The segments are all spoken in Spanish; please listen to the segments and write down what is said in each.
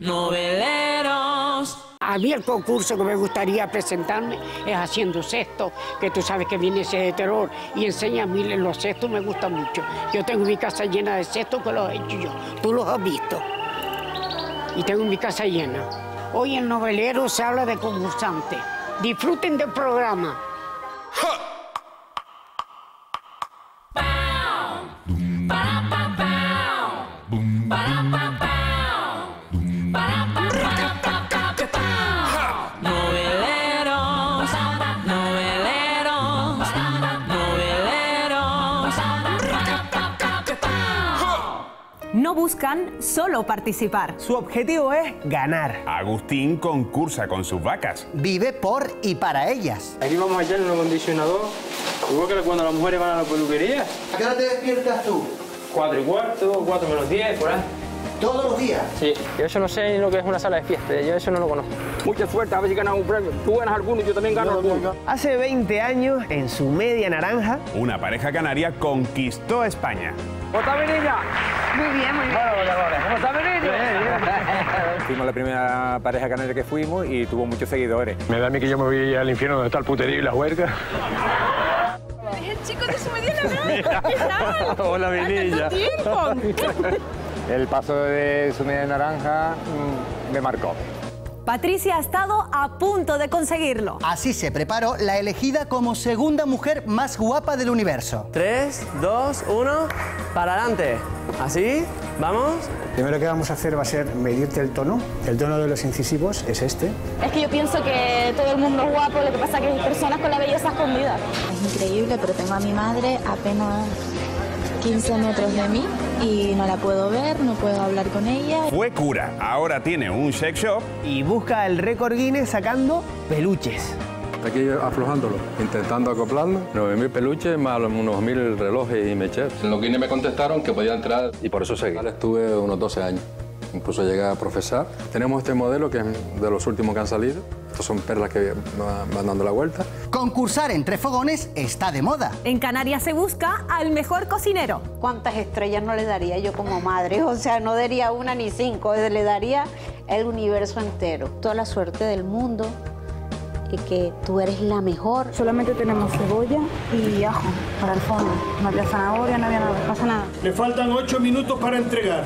Noveleros. A mí el concurso que me gustaría presentarme es haciendo cestos, que tú sabes que viene ese de terror y enseña a mí los cestos me gustan mucho. Yo tengo mi casa llena de cestos que los he hecho yo. Tú los has visto. Y tengo mi casa llena. Hoy en Novelero se habla de concursantes. Disfruten del programa. Noveleros, buscan solo participar. Su objetivo es ganar. Agustín concursa con sus vacas. Vive por y para ellas. Aquí vamos a echarle un acondicionador, igual que cuando las mujeres van a la peluquería. ¿A qué hora te despiertas tú? Cuatro y cuarto, cuatro menos diez, por ahí. ¿Todos los días? Sí, yo eso no sé ni lo que es una sala de fiesta, yo eso no lo conozco. Mucha suerte, a ver si ganas un premio. Tú ganas alguno y yo también gano alguno. Hace 20 años, en su media naranja, Una pareja canaria conquistó España. ¿Cómo está mi niña? Muy bien, muy bien. ¿Cómo está mi niño? Fuimos la primera pareja canaria que fuimos y tuvo muchos seguidores. Me da a mí que yo me voy al infierno donde está el puterío y la. Es el chico de su media naranja. ¿Qué tal? Hola, mi niña. tiempo? El paso de su media naranja mm, me marcó. Patricia ha estado a punto de conseguirlo. Así se preparó la elegida como segunda mujer más guapa del universo. 3, 2, 1, para adelante. Así, vamos. Primero que vamos a hacer va a ser medirte el tono. El tono de los incisivos es este. Es que yo pienso que todo el mundo es guapo, lo que pasa es que hay personas con la belleza escondida. Es increíble, pero tengo a mi madre apenas 15 metros de mí y no la puedo ver, no puedo hablar con ella. Fue cura, ahora tiene un sex shop Y busca el récord Guinness sacando peluches. Aquí aflojándolo, intentando acoplarlo. 9.000 peluches más unos 1.000 relojes y mecheros. En los Guinness me contestaron que podía entrar y por eso seguí. Estuve unos 12 años. Incluso llegué a profesar. Tenemos este modelo que es de los últimos que han salido. Estos son perlas que van dando la vuelta. Concursar entre fogones está de moda. En Canarias se busca al mejor cocinero. ¿Cuántas estrellas no le daría yo como madre? O sea, no daría una ni cinco, le daría el universo entero. Toda la suerte del mundo y que tú eres la mejor. Solamente tenemos cebolla y ajo para el fondo. No había zanahoria, no había nada, no pasa nada. Le faltan ocho minutos para entregar.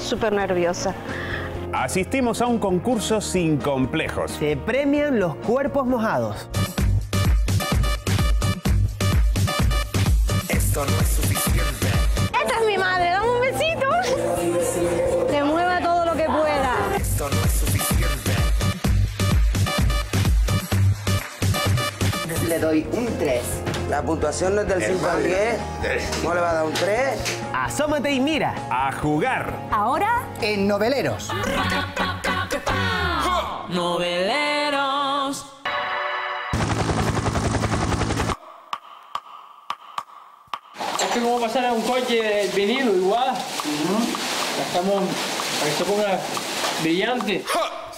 Súper nerviosa. Asistimos a un concurso sin complejos. Se premian los cuerpos mojados. Esto no es suficiente. Esta es mi madre, dame un besito. Que mueva todo lo que pueda. Esto no es suficiente. Le doy un 3. La puntuación no es del 5 al 10. ¿No le va a dar un 3? Asómate y mira. A jugar. Ahora, En Noveleros. Noveleros. Es que como pasar a un coche vinilo igual. La Estamos para que se ponga brillante.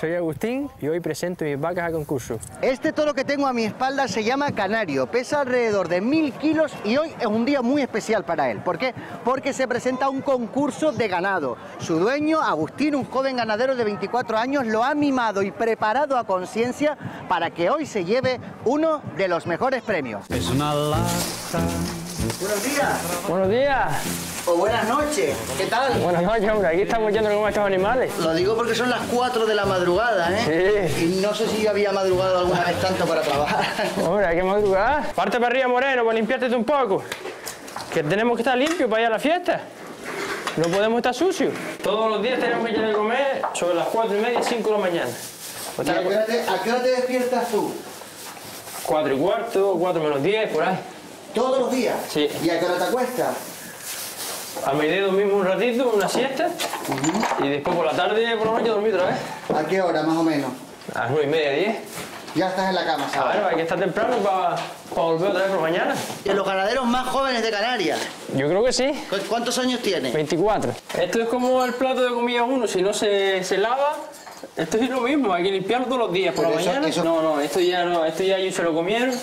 Soy Agustín y hoy presento mis vacas a concurso. Este toro que tengo a mi espalda se llama Canario, pesa alrededor de mil kilos y hoy es un día muy especial para él. ¿Por qué? Porque se presenta un concurso de ganado. Su dueño, Agustín, un joven ganadero de 24 años, lo ha mimado y preparado a conciencia para que hoy se lleve uno de los mejores premios. Es una lata. Buenos días Buenos días. O buenas noches. ¿Qué tal? Buenas noches, hombre. Aquí estamos yendo con estos animales. Lo digo porque son las 4 de la madrugada, ¿eh? Sí. Y no sé si había madrugado alguna vez tanto para trabajar. Hombre, hay que madrugar. Parte para arriba, Moreno, para limpiarte un poco. Que tenemos que estar limpios para ir a la fiesta. No podemos estar sucios. Todos los días tenemos que ir a comer sobre las 4 y media, 5 de la mañana. ¿Y ¿A qué hora te, a qué hora te despiertas tú? 4 y cuarto, 4 menos 10, por ahí. ¿Todos los días? Sí. ¿Y a qué hora te acuestas? A mediodía dormimos un ratito, una siesta. Y después por la tarde, por la noche, dormir otra vez. ¿A qué hora, más o menos? A las 9 y media, 10. Ya estás en la cama, ¿sabes? Claro, hay que estar temprano para volver otra vez por la mañana. De los ganaderos más jóvenes de Canarias. Yo creo que sí. ¿Cu- ¿Cuántos años tienes? 24. Esto es como el plato de comida uno, si no se, se lava, esto es lo mismo, hay que limpiarlo todos los días por Pero la eso- mañana. eso- No, no, esto ya no, esto ya ellos se lo comieron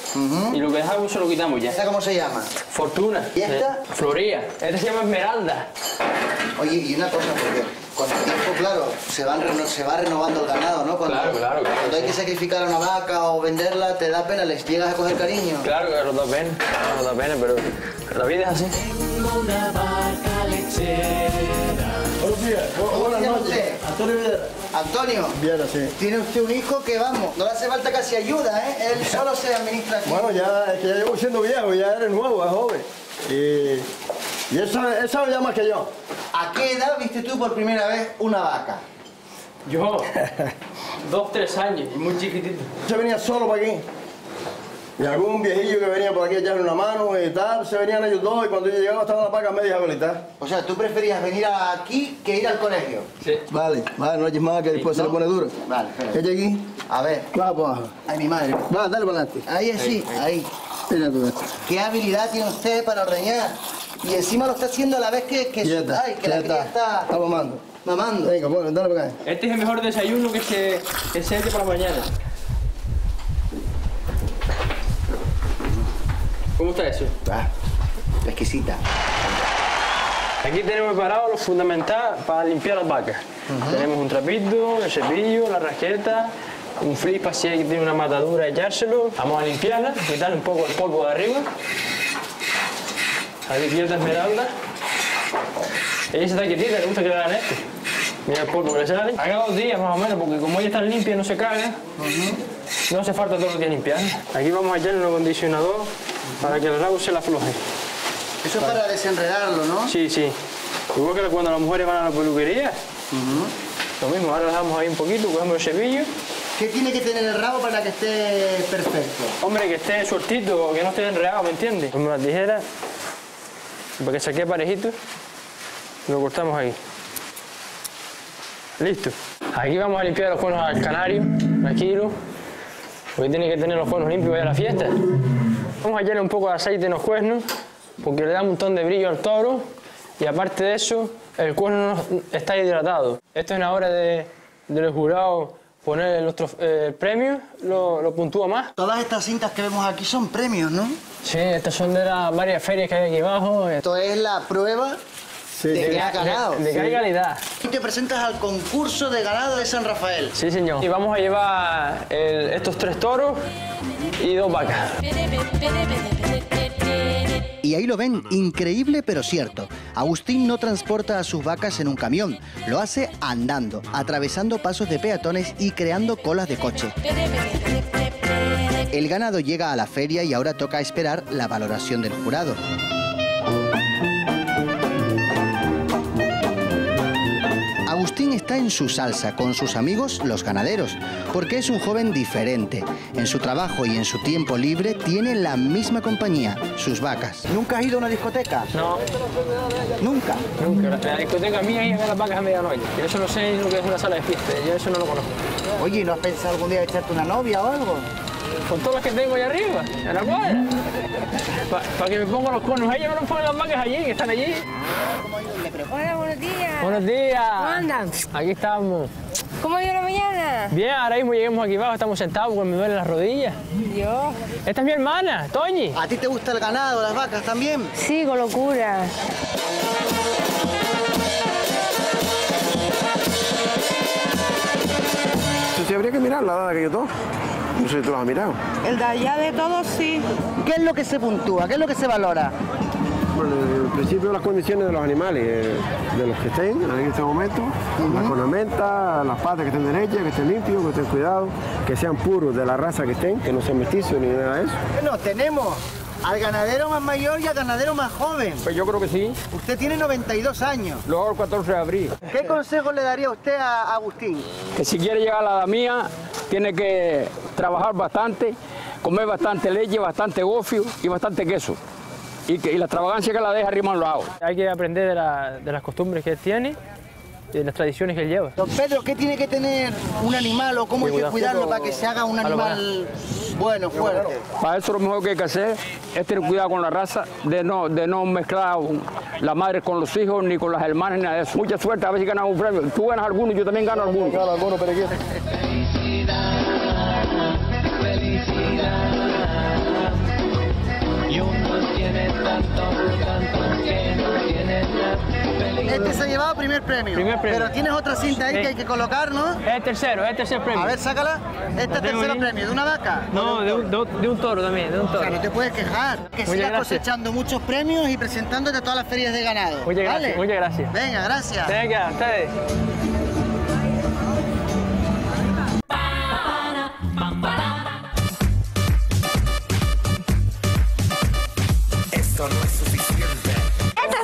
y lo que dejamos se lo quitamos ya. ¿Esta cómo se llama? Fortuna. ¿Y esta? Eh, Floría. Esta se llama Esmeralda. Oye, y una cosa, porque Con el tiempo, claro, se, van reno- se va renovando el ganado, ¿no? Cuando, Claro, claro, claro. Cuando hay que sacrificar a una vaca o venderla, te da pena, les llegas a coger cariño. Claro que nos da pena, nos da pena, pero la vida es así. Tengo una vaca lechera. Buenos días. Buenas noches. Antonio Viera. Antonio. Viera, sí. Tiene usted un hijo que, vamos, no le hace falta casi ayuda, ¿eh? Él solo se administra aquí. Bueno, ya, es que ya llevo siendo viejo, ya eres nuevo, es joven. Y, y él, sabe, él sabe ya más que yo. ¿A qué edad viste tú por primera vez una vaca? Yo, dos, tres años, y muy chiquitito. Se venía solo para aquí. Y algún viejillo que venía por aquí a echarle una mano y tal, se venían ellos dos y cuando yo llegaba estaban las vacas media habilitadas. O sea, tú preferías venir aquí que ir al colegio. Sí. Vale, vale, no eches más que después se le pone duro. Vale, espera. Echa aquí. A ver. Va para abajo. Ay, mi madre. Va, dale para adelante. Ahí así, ahí. Mira tú esto. ¿Qué habilidad tiene usted para ordeñar? Y encima lo está haciendo a la vez que, que, Ya está, ay, que ya la cría está Está mamando. mamando. Venga, bueno, dale para acá. Este es el mejor desayuno que se, que se hace para la mañana. ¿Cómo está eso? Ah, exquisita. Aquí tenemos preparado lo fundamental para limpiar las vacas. Tenemos un trapito, el cepillo, la rasqueta, un flip así que tiene una matadura, echárselo. Vamos a limpiarla, quitarle un poco el polvo de arriba. Aquí quieta esmeralda. Ella se está quietita, le gusta que le hagan esto. Mira el polvo que le sale. Haga dos días más o menos, porque como ella está limpia no se caga, no hace falta todos los días limpiar. Aquí vamos a echarle un acondicionador para que el rabo se la afloje. Eso es para desenredarlo, ¿no? Sí, sí. Igual que cuando las mujeres van a la peluquería. Lo mismo, ahora le damos ahí un poquito, cogemos el cepillo. ¿Qué tiene que tener el rabo para que esté perfecto? Hombre, que esté sueltito, que no esté enredado, ¿me entiendes? Con una tijera, para que saque parejito, lo cortamos ahí. Listo. Aquí vamos a limpiar los cuernos al canario, tranquilo, porque tiene que tener los cuernos limpios para la fiesta. Vamos a echarle un poco de aceite en los cuernos, porque le da un montón de brillo al toro, y aparte de eso, el cuerno no está hidratado. Esto es una hora de, del jurado poner los eh, el premio, lo, lo puntúa más. Todas estas cintas que vemos aquí son premios, ¿no? Sí, estas son de las varias ferias que hay aquí abajo. Esto es la prueba de que ha ganado. De, de que hay calidad. Y te presentas al concurso de ganado de San Rafael. Sí, señor. Y vamos a llevar el- estos tres toros y dos vacas. Y ahí lo ven, increíble pero cierto. Agustín no transporta a sus vacas en un camión, lo hace andando, atravesando pasos de peatones y creando colas de coche. El ganado llega a la feria y ahora toca esperar la valoración del jurado. Agustín está en su salsa con sus amigos los ganaderos, porque es un joven diferente. En su trabajo y en su tiempo libre tiene la misma compañía, sus vacas. ¿Nunca has ido a una discoteca? No. ¿Nunca? Nunca. La, la discoteca mía es a las vacas a medianoche. Yo eso no sé lo que es una sala de fiesta. Yo eso no lo conozco. Oye, ¿y ¿no has pensado algún día echarte una novia o algo? Con todas las que tengo allá arriba, en la cuadra. Para que me pongan los conos. Ellos no ponen las vacas allí, que están allí. Hola, buenos días. Buenos días. ¿Cómo andan? Aquí estamos. ¿Cómo ha ido la mañana? Bien, ahora mismo llegamos aquí abajo, estamos sentados porque me duelen las rodillas. Dios. Esta es mi hermana, Toñi. ¿A ti te gusta el ganado, las vacas también? Sí, con locura. Habría que mirar la edad que yo tengo. No sé si tú lo has mirado. El de allá de todos sí. ¿Qué es lo que se puntúa? ¿Qué es lo que se valora? Bueno, en principio las condiciones de los animales, eh, de los que estén en este momento, la cornamenta, las patas que estén derechas, que estén limpios, que estén cuidados, que sean puros de la raza que estén, que no sean mestizos ni nada de eso. Bueno, tenemos al ganadero más mayor y al ganadero más joven. Pues yo creo que sí. Usted tiene 92 años. Luego el 14 de abril. ¿Qué consejo le daría usted a Agustín? Que si quiere llegar a la mía, tiene que trabajar bastante, comer bastante leche, bastante gofio y bastante queso. Y, que, y la extravagancia que la deja arriba en los agua. Hay que aprender de, la- de las costumbres que él tiene y de las tradiciones que él lleva. Don Pedro, ¿qué tiene que tener un animal o cómo hay que cuidarlo para que se haga un animal bueno, fuerte? Para eso lo mejor que hay que hacer es tener cuidado con la raza, de no, de no mezclar la madre con los hijos, ni con las hermanas, ni nada de eso. Mucha suerte, a ver si ganas un premio. Tú ganas alguno, yo también gano alguno. Gano alguno, pero Y uno tiene tanto, tanto que no tiene nada. Este se ha llevado primer premio. Primer premio. Pero tienes otra cinta ahí Sí. que hay que colocar, ¿no? Es tercero, es tercer premio. A ver, sácala. Este es tercero ahí. premio. ¿De una vaca? No, de un, de un- de un toro también, de un O sea, toro. no te puedes quejar. Que Muchas sigas gracias. cosechando muchos premios y presentándote a todas las ferias de ganado. Muchas gracias, ¿Vale? muchas gracias. Venga, gracias. Venga, ustedes. Esto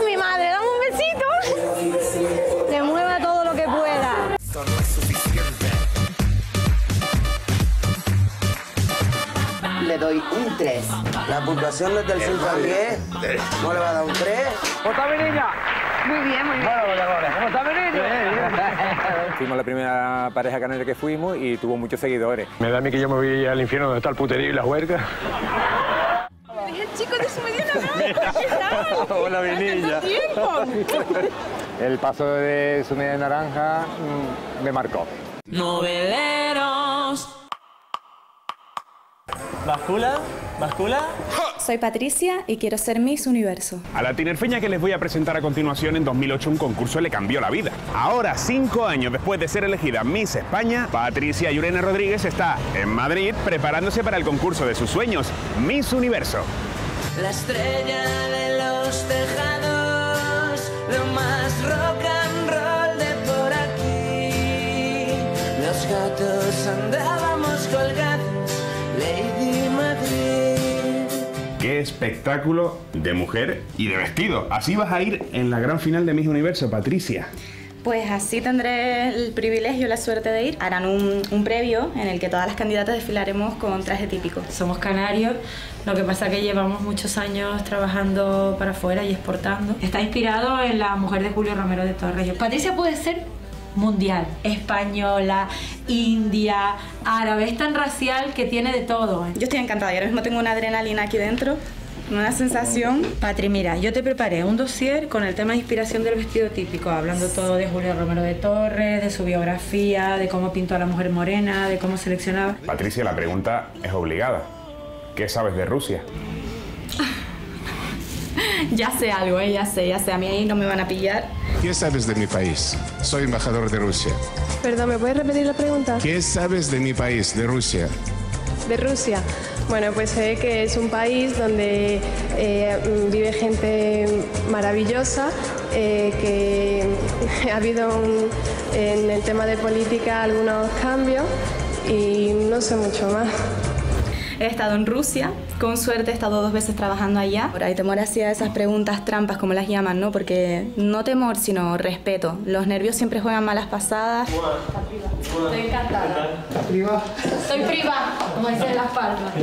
mi madre, dame un besito. Que mueva todo lo que pueda. Esto no es suficiente. Le doy un 3. La puntuación desde el 5 al 10. ¿No le va a dar un 3? ¿Cómo está mi niña? Muy bien, muy bien. ¿Cómo está mi niña? Fuimos la primera pareja canaria que fuimos y tuvo muchos seguidores. Me da a mí que yo me voy al infierno donde está el puterío y la huerca. Es el chico de su mediana naranja. ¿Qué tal? Hola, mi niña. El paso de su media naranja mm, me marcó. Noveleros. ¿Bascula? ¿Bascula? Soy Patricia y quiero ser Miss Universo. A la tinerfeña que les voy a presentar a continuación, en 2008 un concurso le cambió la vida. Ahora, cinco años después de ser elegida Miss España, Patricia Yurena Rodríguez está en Madrid preparándose para el concurso de sus sueños, Miss Universo. La estrella de Qué espectáculo de mujer y de vestido. Así vas a ir en la gran final de Miss Universo, Patricia. Pues así tendré el privilegio y la suerte de ir. Harán un, un previo en el que todas las candidatas desfilaremos con traje típico. Somos canarios, lo que pasa que llevamos muchos años trabajando para afuera y exportando. Está inspirado en la mujer de Julio Romero de Torres. Patricia puede ser mundial, española, india, árabe, es tan racial que tiene de todo. Yo estoy encantada y ahora mismo tengo una adrenalina aquí dentro, una sensación. Patri, mira, yo te preparé un dossier con el tema de inspiración del vestido típico, hablando todo de Julio Romero de Torres, de su biografía, de cómo pintó a la mujer morena, de cómo seleccionaba. Patricia, la pregunta es obligada. ¿Qué sabes de Rusia? Ya sé algo, ¿eh? ya sé, ya sé, a mí ahí no me van a pillar. ¿Qué sabes de mi país? Soy embajador de Rusia. Perdón, ¿me puedes repetir la pregunta? ¿Qué sabes de mi país, de Rusia? De Rusia. Bueno, pues sé que es un país donde eh, mm, vive gente maravillosa, eh, que ha habido en el tema de política algunos cambios y no sé mucho más. He estado en Rusia, con suerte he estado dos veces trabajando allá. Ahora, y temor hacia esas preguntas trampas, como las llaman, ¿no? Porque no temor, sino respeto. Los nervios siempre juegan malas pasadas. Estoy encantada. Soy privada, como dicen en Las Palmas.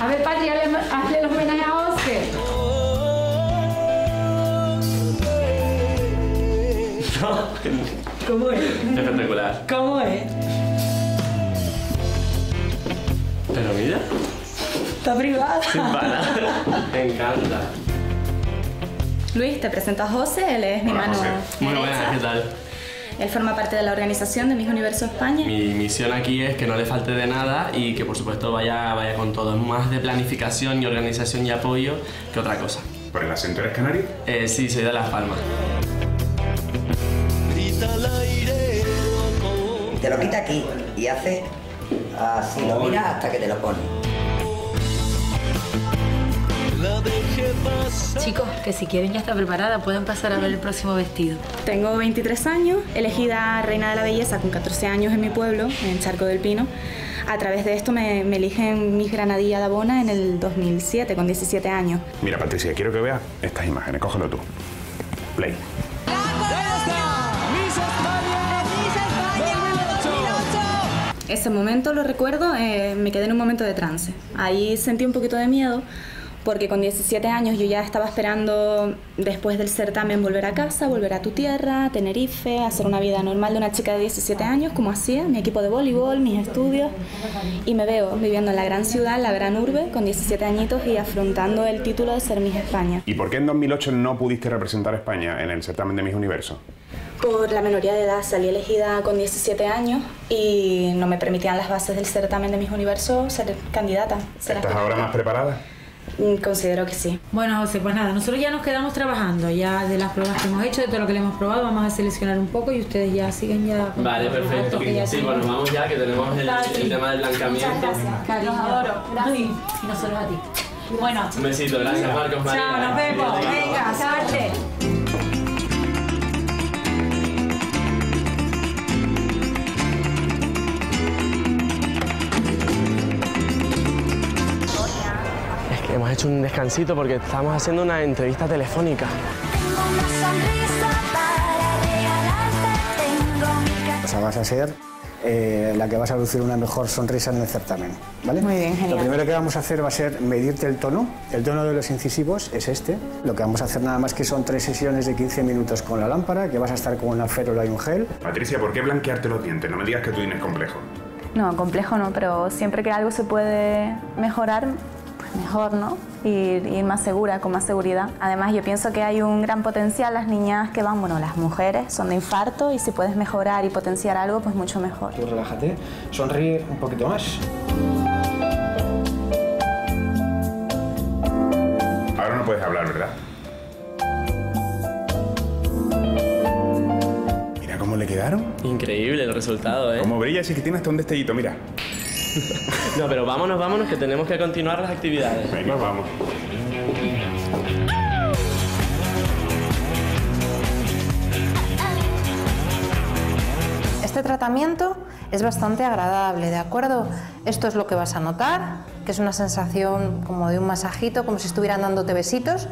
A ver, Patri, hazle, los homenajes a Oscar. ¿Cómo es? Espectacular. ¿Cómo es? Pero mira, Está privada. sin pana. Me encanta. Luis, te presento a José, él es mi mano Muy buenas, ¿qué tal? Él forma parte de la organización de Miss Universo España. Mi misión aquí es que no le falte de nada y que por supuesto vaya, vaya con todo. Es más de planificación y organización y apoyo que otra cosa. ¿Por el acento eres canario? Eh, sí, soy de Las Palmas. Te lo quita aquí y hace así, lo mira hasta que te lo pone. Chicos, que si quieren ya está preparada, pueden pasar a ver el próximo vestido. Tengo 23 años, elegida reina de la belleza con 14 años en mi pueblo, en Charco del Pino. A través de esto me, me eligen Miss Granadilla de Abona en el 2007, con 17 años. Mira, Patricia, quiero que veas estas imágenes. Cógelo tú. Play. Ese momento lo recuerdo, eh, me quedé en un momento de trance. Ahí sentí un poquito de miedo porque con 17 años yo ya estaba esperando después del certamen volver a casa, volver a tu tierra, a Tenerife, hacer una vida normal de una chica de 17 años como hacía, mi equipo de voleibol, mis estudios y me veo viviendo en la gran ciudad, la gran urbe, con 17 añitos y afrontando el título de ser Miss España. ¿Y por qué en 2008 no pudiste representar a España en el certamen de Miss Universo? Por la minoría de edad salí elegida con 17 años y no me permitían las bases del certamen de Miss Universo ser candidata. ser ¿Estás ahora más preparada? Mm, Considero que sí. Bueno, José, pues nada, nosotros ya nos quedamos trabajando, ya de las pruebas que hemos hecho, de todo lo que le hemos probado, vamos a seleccionar un poco y ustedes ya siguen ya. Vale, perfecto. Sí, bueno, vamos ya que tenemos el, tema del blancamiento. Muchas gracias, cariño. Los adoro. Gracias. Y nosotros a ti. Bueno, Un besito, gracias Marcos. María. chao, nos vemos. Venga, suerte. Hemos hecho un descansito porque estábamos haciendo una entrevista telefónica. O sea, vas a ser eh, la que vas a lucir una mejor sonrisa en el certamen, ¿vale? Muy bien, genial. Lo primero que vamos a hacer va a ser medirte el tono. El tono de los incisivos es este. Lo que vamos a hacer nada más que son tres sesiones de 15 minutos con la lámpara, que vas a estar con una férula y un gel. Patricia, ¿por qué blanquearte los dientes? No me digas que tú tienes complejo. No, complejo no, pero siempre que algo se puede mejorar, mejor, ¿no? Ir, ir más segura, con más seguridad. Además, yo pienso que hay un gran potencial. Las niñas que van, bueno, las mujeres son de infarto y si puedes mejorar y potenciar algo, pues mucho mejor. Tú relájate, sonríe un poquito más. Ahora no puedes hablar, ¿verdad? Mira cómo le quedaron. Increíble el resultado, ¿eh? Como brilla, sí que tiene hasta un destellito, mira. No, pero vámonos, vámonos, que tenemos que continuar las actividades. Venga, vamos. Este tratamiento es bastante agradable, ¿de acuerdo? Esto es lo que vas a notar, que es una sensación como de un masajito, como si estuvieran dándote besitos.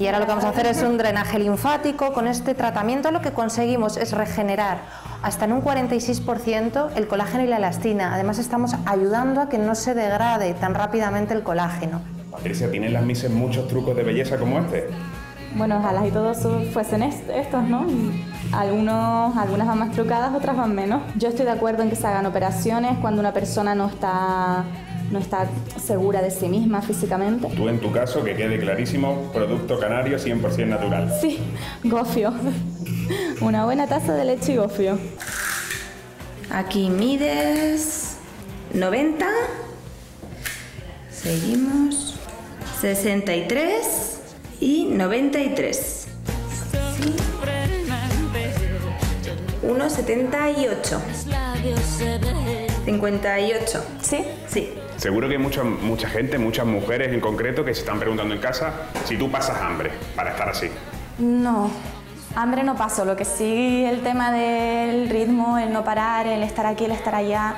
Y ahora lo que vamos a hacer es un drenaje linfático. Con este tratamiento lo que conseguimos es regenerar hasta en un 46% el colágeno y la elastina. Además estamos ayudando a que no se degrade tan rápidamente el colágeno. Patricia, ¿tienen las mises muchos trucos de belleza como este? Bueno, ojalá y todos fuesen est- estos, ¿no? Algunos, algunas van más trucadas, otras van menos. Yo estoy de acuerdo en que se hagan operaciones cuando una persona no está, no está segura de sí misma físicamente. Tú, en tu caso, que quede clarísimo, producto canario 100% natural. Sí, gofio. Una buena taza de leche y gofio. Aquí mides 90. Seguimos. 63 y 93. 1,78. 58. ¿Sí? Sí. Seguro que hay mucha, mucha gente, muchas mujeres en concreto, que se están preguntando en casa si tú pasas hambre para estar así. No, hambre no paso. Lo que sí, el tema del ritmo, el no parar, el estar aquí, el estar allá,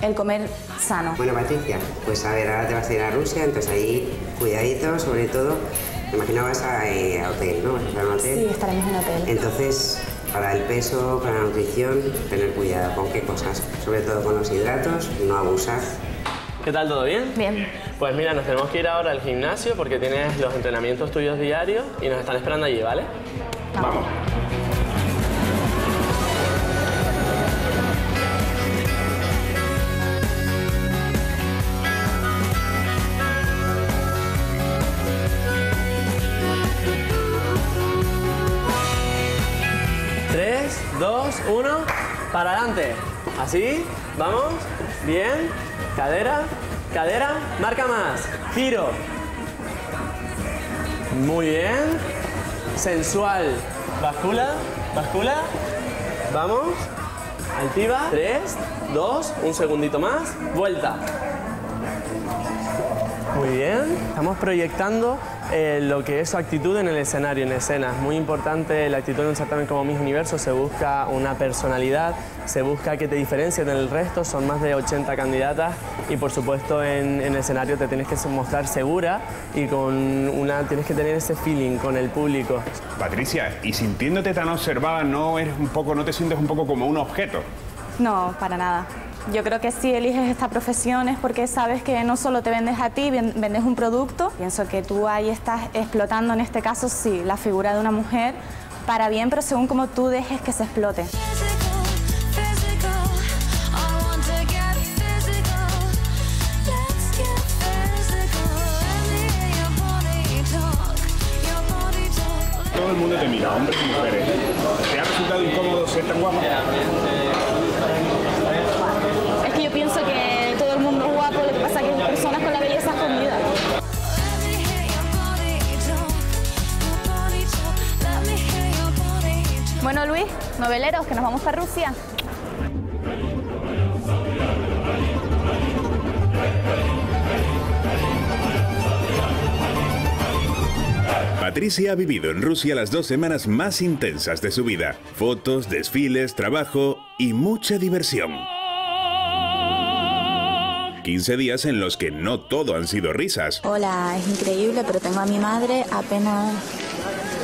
el comer sano. Bueno, Patricia, pues a ver, ahora te vas a ir a Rusia, entonces ahí cuidadito, sobre todo, me imagino vas a, eh, a hotel, ¿no? Vas a estar en un hotel. Sí, estaremos en hotel. Entonces, para el peso, para la nutrición, tener cuidado con qué cosas, sobre todo con los hidratos, no abusar. ¿Qué tal? ¿Todo bien? Bien. Pues mira, nos tenemos que ir ahora al gimnasio porque tienes los entrenamientos tuyos diarios y nos están esperando allí, ¿vale? Vamos. Tres, dos, uno, para adelante. Así, vamos, bien, cadera, cadera, marca más, giro. Muy bien, sensual, bascula, bascula, vamos, altiva, tres, dos, un segundito más, vuelta. Muy bien, estamos proyectando eh, lo que es su actitud en el escenario, en escena. Es muy importante la actitud en un certamen como Miss Universo, se busca una personalidad, se busca que te diferencien del resto, son más de 80 candidatas y por supuesto en, en el escenario te tienes que mostrar segura y con una, tienes que tener ese feeling con el público. Patricia, y sintiéndote tan observada, ¿no, eres un poco, ¿no te sientes un poco como un objeto? No, para nada. Yo creo que si eliges esta profesión es porque sabes que no solo te vendes a ti, ven- vendes un producto. Pienso que tú ahí estás explotando, en este caso, sí, la figura de una mujer para bien, pero según como tú dejes que se explote. Todo el mundo te mira, hombres y mujeres. ¿Te ha resultado incómodo ser tan guapa? pienso que todo el mundo es guapo, lo que pasa es que personas con la belleza escondida. Bueno Luis, noveleros, que nos vamos a Rusia. Patricia ha vivido en Rusia las dos semanas más intensas de su vida. Fotos, desfiles, trabajo y mucha diversión. 15 días en los que no todo han sido risas. Hola, es increíble, pero tengo a mi madre apenas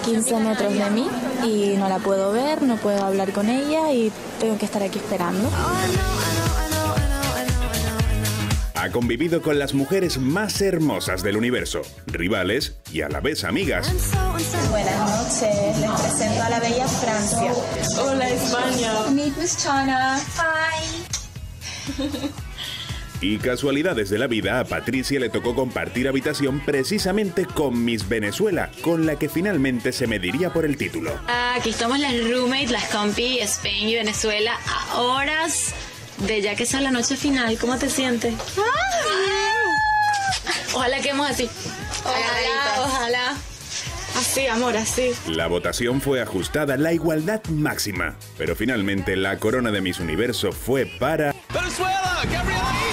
15 metros de mí y no la puedo ver, no puedo hablar con ella y tengo que estar aquí esperando. Ha convivido con las mujeres más hermosas del universo, rivales y a la vez amigas. Buenas noches, les presento a la bella Francia. Hola España. Meet Miss China. Hi. Y casualidades de la vida, a Patricia le tocó compartir habitación precisamente con Miss Venezuela, con la que finalmente se mediría por el título. Aquí estamos las roommates, las compi, Spain y Venezuela, a horas de ya que sea la noche final. ¿Cómo te sientes? Ojalá quedemos así. Ojalá, ojalá. Así, amor, así. La votación fue ajustada, la igualdad máxima, pero finalmente la corona de Miss Universo fue para... Venezuela, Gabriela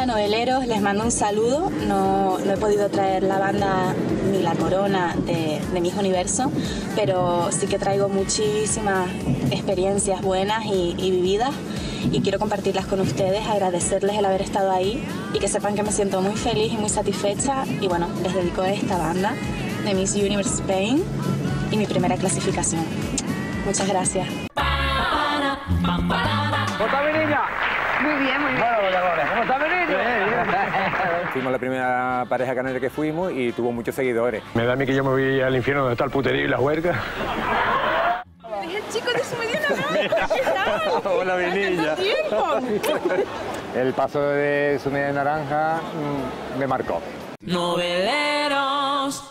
Hola noveleros, les mando un saludo. No, no he podido traer la banda ni la corona de, de Mis Universo, pero sí que traigo muchísimas experiencias buenas y, y vividas y quiero compartirlas con ustedes, agradecerles el haber estado ahí y que sepan que me siento muy feliz y muy satisfecha y bueno, les dedico a esta banda de Miss Universe Spain y mi primera clasificación. Muchas gracias. ¿Cómo está mi niña? Muy bien, muy bien. ¿Cómo está mi niño? Fuimos la primera pareja canaria que fuimos y tuvo muchos seguidores. Me da a mí que yo me voy al infierno donde está el puterío y la huerga. Es el chico de su mediana naranja. ¿Qué tal? Hola, mi niña. ¿Cuánto tiempo? El paso de su media naranja mm, me marcó. Noveleros.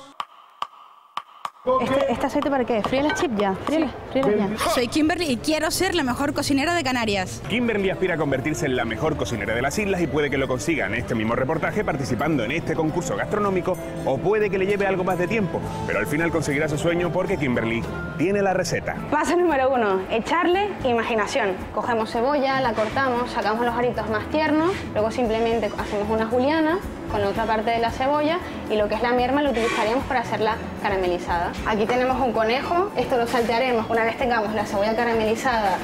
¿Este, ¿Este aceite para qué? ¿Fríe las chips ya? ¿Fríe ya? Soy Kimberly y quiero ser la mejor cocinera de Canarias. Kimberly aspira a convertirse en la mejor cocinera de las islas y puede que lo consiga en este mismo reportaje participando en este concurso gastronómico o puede que le lleve algo más de tiempo, pero al final conseguirá su sueño porque Kimberly tiene la receta. Paso número uno, echarle imaginación. Cogemos cebolla, la cortamos, sacamos los aritos más tiernos, luego simplemente hacemos una juliana con la otra parte de la cebolla y lo que es la mierma lo utilizaríamos para hacerla caramelizada. Aquí tenemos un conejo, esto lo saltearemos. Una vez tengamos la cebolla caramelizada,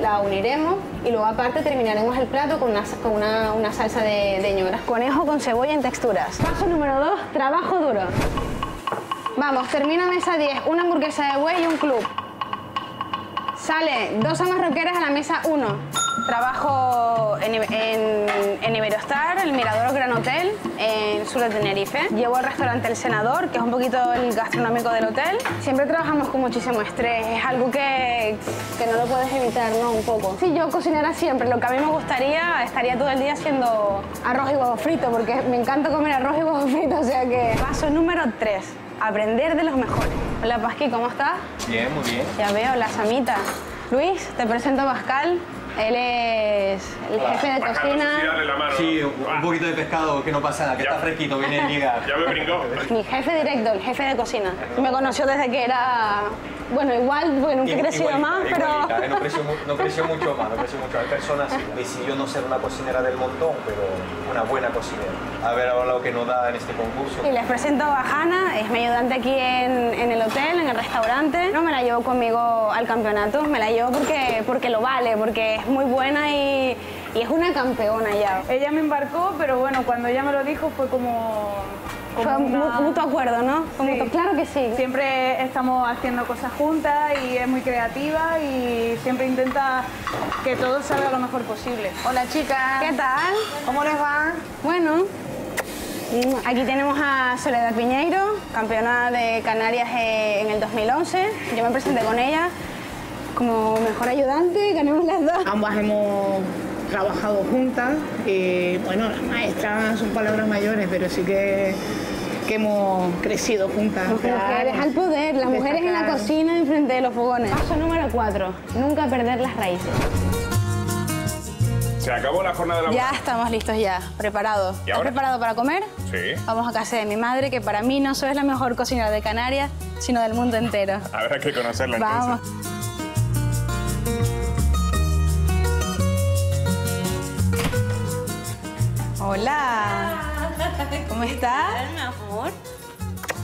la uniremos y luego aparte terminaremos el plato con una, con una, salsa de, de ñoras. Conejo con cebolla en texturas. Paso número dos, trabajo duro. Vamos, termina mesa 10, una hamburguesa de buey y un club. Sale dos amas roqueras a la mesa 1. Trabajo en, en, en Iberostar, el Mirador Gran Hotel, en el sur de Tenerife. Llevo el restaurante El Senador, que es un poquito el gastronómico del hotel. Siempre trabajamos con muchísimo estrés, es algo que, que no lo puedes evitar, ¿no? Un poco. Si yo cocinara siempre lo que a mí me gustaría, estaría todo el día haciendo arroz y huevo frito, porque me encanta comer arroz y huevo frito, o sea que... Paso número 3, aprender de los mejores. Hola Pasqui, ¿cómo estás? Bien, muy bien. Ya veo, la Samita. Luis, te presento a Pascal. Él es el jefe de cocina. Sí, un, poquito de pescado, que no pasa nada, que está fresquito, viene de llegar. Ya me brincó. Mi jefe directo, el jefe de cocina. Me conoció desde que era. Bueno, igual, porque nunca he crecido Igualita, más, pero. eh, no, creció, no creció mucho más, no creció mucho más. Hay personas decidió no ser una cocinera del montón, pero una buena cocinera. A ver ahora lo que nos da en este concurso. Y les presento a Hanna, es mi ayudante aquí en, en el hotel, en el restaurante. No me la llevo conmigo al campeonato, me la llevo porque, porque lo vale, porque es muy buena y, y es una campeona ya. Ella me embarcó, pero bueno, cuando ella me lo dijo fue como... Fue un una- mu- mutuo acuerdo, ¿no? Fue Sí. mutuo- Claro que sí. Siempre estamos haciendo cosas juntas y es muy creativa y siempre intenta que todo salga lo mejor posible. Hola chicas. ¿Qué tal? ¿Cómo les va? Bueno. Aquí tenemos a Soledad Piñeiro, campeona de Canarias eh, en el 2011. Yo me presenté con ella como mejor ayudante, ganamos las dos. Ambas hemos trabajado juntas y bueno, las maestras son palabras mayores, pero sí que, que hemos crecido juntas. Mujeres al poder, las mujeres en la cocina en frente de los fogones. Paso número 4, nunca perder las raíces. Se acabó la jornada laboral. Ya estamos listos ya, preparados. ¿Y ¿Estás ahora? preparado para comer? Sí. Vamos a casa de mi madre, que para mí no solo es la mejor cocinera de Canarias, sino del mundo entero. Habrá que conocerla Vamos. entonces. Hola. ¿Cómo estás? mi amor.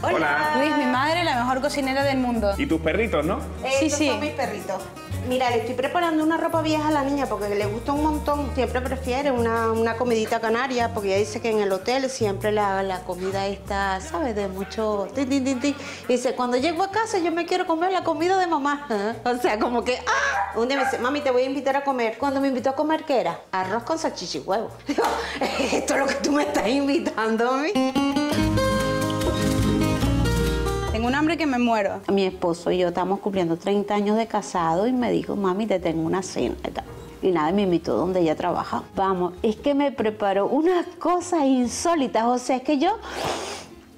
Hola. Luis, mi madre, la mejor cocinera del mundo. Y tus perritos, ¿no? Sí, Estos sí. son mis perritos. Mira, le estoy preparando una ropa vieja a la niña porque le gusta un montón. Siempre prefiere una, una comidita canaria porque ella dice que en el hotel siempre la, la comida está, ¿sabes? De mucho... tin, dice, cuando llego a casa yo me quiero comer la comida de mamá. O sea, como que, ¡ah! Un día me dice, mami, te voy a invitar a comer. Cuando me invitó a comer, ¿qué era? Arroz con salchicha y huevo. Esto es lo que tú me estás invitando a mí. Tengo un hambre que me muero. Mi esposo y yo estamos cumpliendo 30 años de casado y me dijo, mami, te tengo una cena y nada, me invitó donde ella trabaja. Vamos, es que me preparó unas cosas insólitas. O sea, es que yo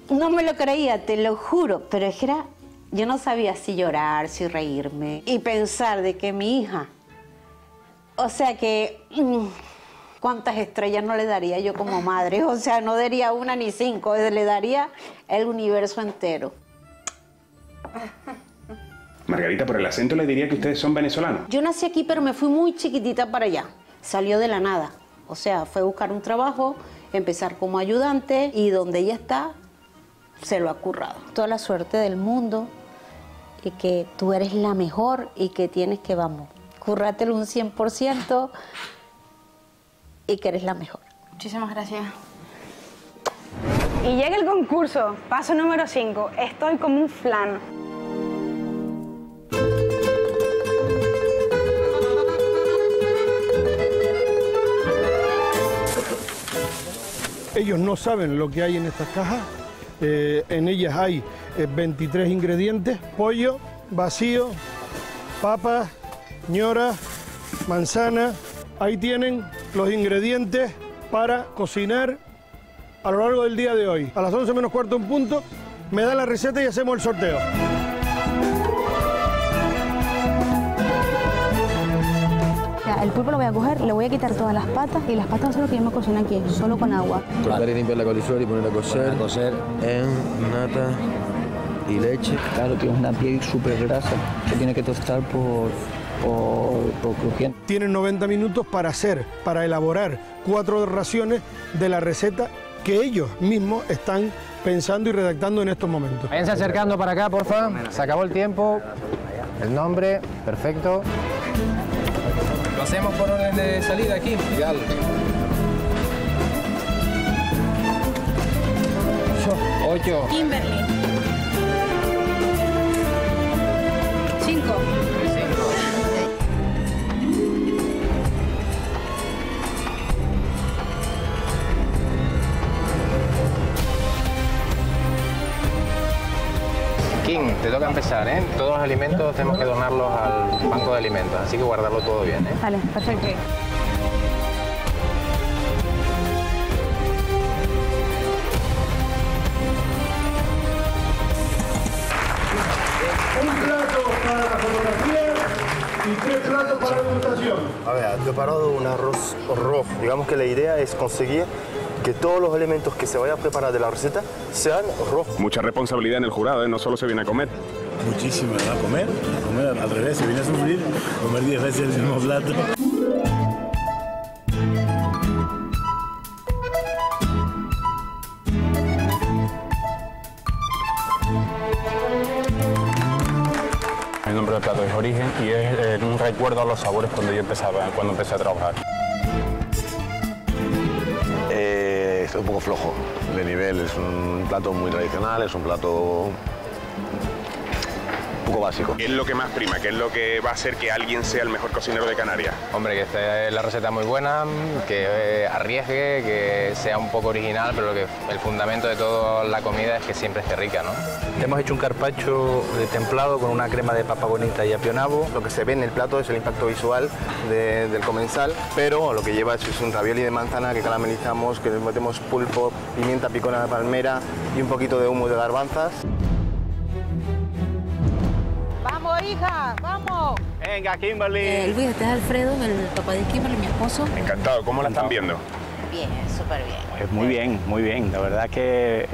no me lo creía, te lo juro. Pero es que era, yo no sabía si llorar, si reírme. Y pensar de que mi hija, o sea que... mm, ¿Cuántas estrellas no le daría yo como madre? O sea, no daría una ni cinco, le daría el universo entero. Margarita, por el acento le diría que ustedes son venezolanos. Yo nací aquí, pero me fui muy chiquitita para allá. Salió de la nada. O sea, fue a buscar un trabajo, empezar como ayudante y donde ella está, se lo ha currado. Toda la suerte del mundo y que tú eres la mejor y que tienes que, vamos, currátelo un 100% y que eres la mejor. Muchísimas gracias. Y llega el concurso, paso número 5. Estoy como un flan. Ellos no saben lo que hay en estas cajas. Eh, en ellas hay eh, 23 ingredientes, pollo, vacío, papas, ñora, manzana. Ahí tienen los ingredientes para cocinar a lo largo del día de hoy. A las 11 menos cuarto un punto, me dan la receta y hacemos el sorteo. Ya, el pulpo lo voy a coger, le voy a quitar todas las patas y las patas son lo que yo me cocino aquí, solo con agua. Cortar y limpiar la coliflor y poner a cocer. cocer. En nata y leche. Claro, tienes una piel súper grasa. Se tiene que tostar por, por, por crujiente. Tienen 90 minutos para hacer, para elaborar cuatro raciones de la receta que ellos mismos están pensando y redactando en estos momentos. Váyanse acercando para acá, porfa. Se acabó el tiempo. El nombre, perfecto. Lo hacemos por orden de salida aquí. Ideal. Ocho. Kimberly. Te toca empezar, ¿eh? Todos los alimentos tenemos que donarlos al banco de alimentos, así que guardarlo todo bien, ¿eh? Vale, perfecto. Un plato para la fotografía y tres platos para la degustación. A ver, he preparado un arroz rojo. Digamos que la idea es conseguir que todos los elementos que se vaya a preparar de la receta sean rojos. Mucha responsabilidad en el jurado, ¿eh? No solo se viene a comer. Muchísimo, ¿verdad? Comer, a comer al revés, se viene a sufrir, comer 10 veces el mismo plato. El nombre del plato es Origen y es eh, un recuerdo a los sabores cuando yo empezaba, cuando empecé a trabajar. Es un poco flojo de nivel, es un plato muy tradicional, es un plato básico. ¿Qué es lo que más prima? ¿Qué es lo que va a hacer que alguien sea el mejor cocinero de Canarias? Hombre, que esté la receta muy buena, que eh, arriesgue, que sea un poco original, pero lo que, el fundamento de toda la comida es que siempre esté rica, ¿no? Hemos hecho un carpaccio de templado con una crema de papa bonita y apionavo. Lo que se ve en el plato es el impacto visual de- del comensal, pero lo que lleva es, es un ravioli de manzana que caramelizamos, que le metemos pulpo, pimienta picona de palmera y un poquito de humo de garbanzas. ¡Vamos, hija! ¡Vamos! Venga, Kimberly. Eh, Luis, este es Alfredo, el papá de Kimberly, mi esposo. Encantado. ¿Cómo la están viendo? Bien, súper bien. Pues muy bien, muy bien. La verdad que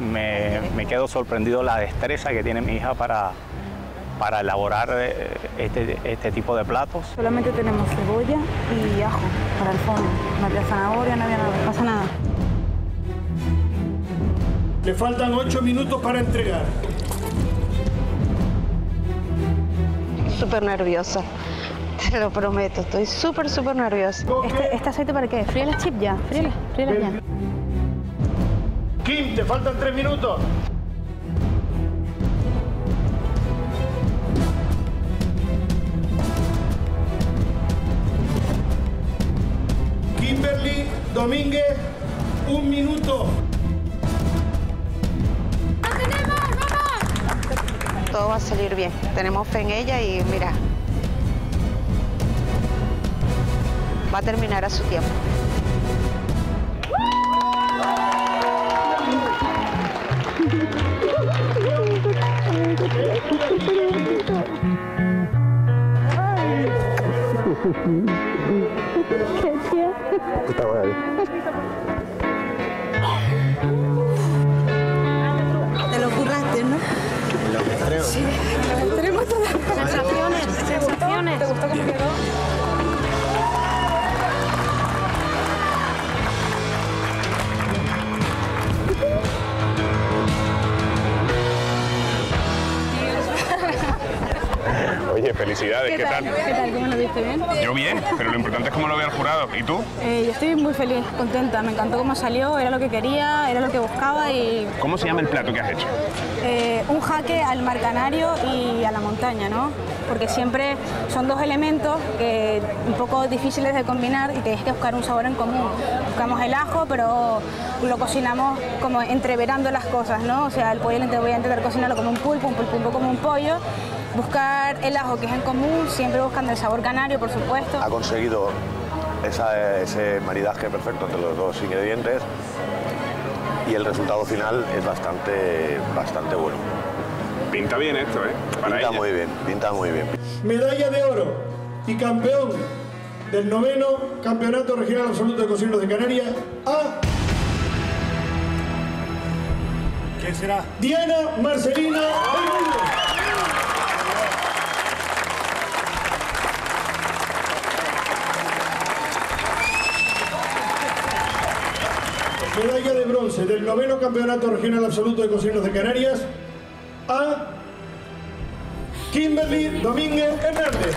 me, me quedo sorprendido la destreza que tiene mi hija para, para elaborar eh, este, este tipo de platos. Solamente tenemos cebolla y ajo para el fondo. No había zanahoria, no había nada, no pasa nada. Le faltan ocho minutos para entregar. Súper nerviosa. Te lo prometo, estoy súper, súper nerviosa. Este, ¿Este aceite para qué? Fríe las chips ya, fríelas, fríelas ya. Kim, te faltan tres minutos. Kimberly Domínguez, un minuto. Todo va a salir bien. Tenemos fe en ella y mira, va a terminar a su tiempo. Está bueno. Tenemos todas sensaciones, sensaciones. ¿Te gustó cómo quedó? Felicidades. ¿Qué, tal? ¿Qué tal? ¿Cómo lo viste bien? Yo bien, pero lo importante es cómo lo ve el jurado. ¿Y tú? Eh, yo estoy muy feliz, contenta. Me encantó cómo salió, era lo que quería, era lo que buscaba y ¿Cómo se llama el plato que has hecho? eh, un jaque al mar canario y a la montaña, ¿no? Porque siempre son dos elementos que un poco difíciles de combinar y tienes que buscar un sabor en común. Buscamos el ajo, pero lo cocinamos como entreverando las cosas, ¿no? O sea, el pollo voy a intentar cocinarlo como un pulpo, un pulpo como un pollo buscar el ajo que es en común, siempre buscando el sabor canario, por supuesto. Ha conseguido esa, ese maridaje perfecto entre los dos ingredientes y el resultado final es bastante, bastante bueno. Pinta bien esto, ¿eh? Pinta muy bien, pinta muy bien. Medalla de oro y campeón del noveno Campeonato Regional Absoluto de Cocineros de Canarias a... ¿Quién será? Diana Marcelina. 12 del noveno Campeonato Regional Absoluto de Cocineros de Canarias a Kimberly Domínguez Hernández.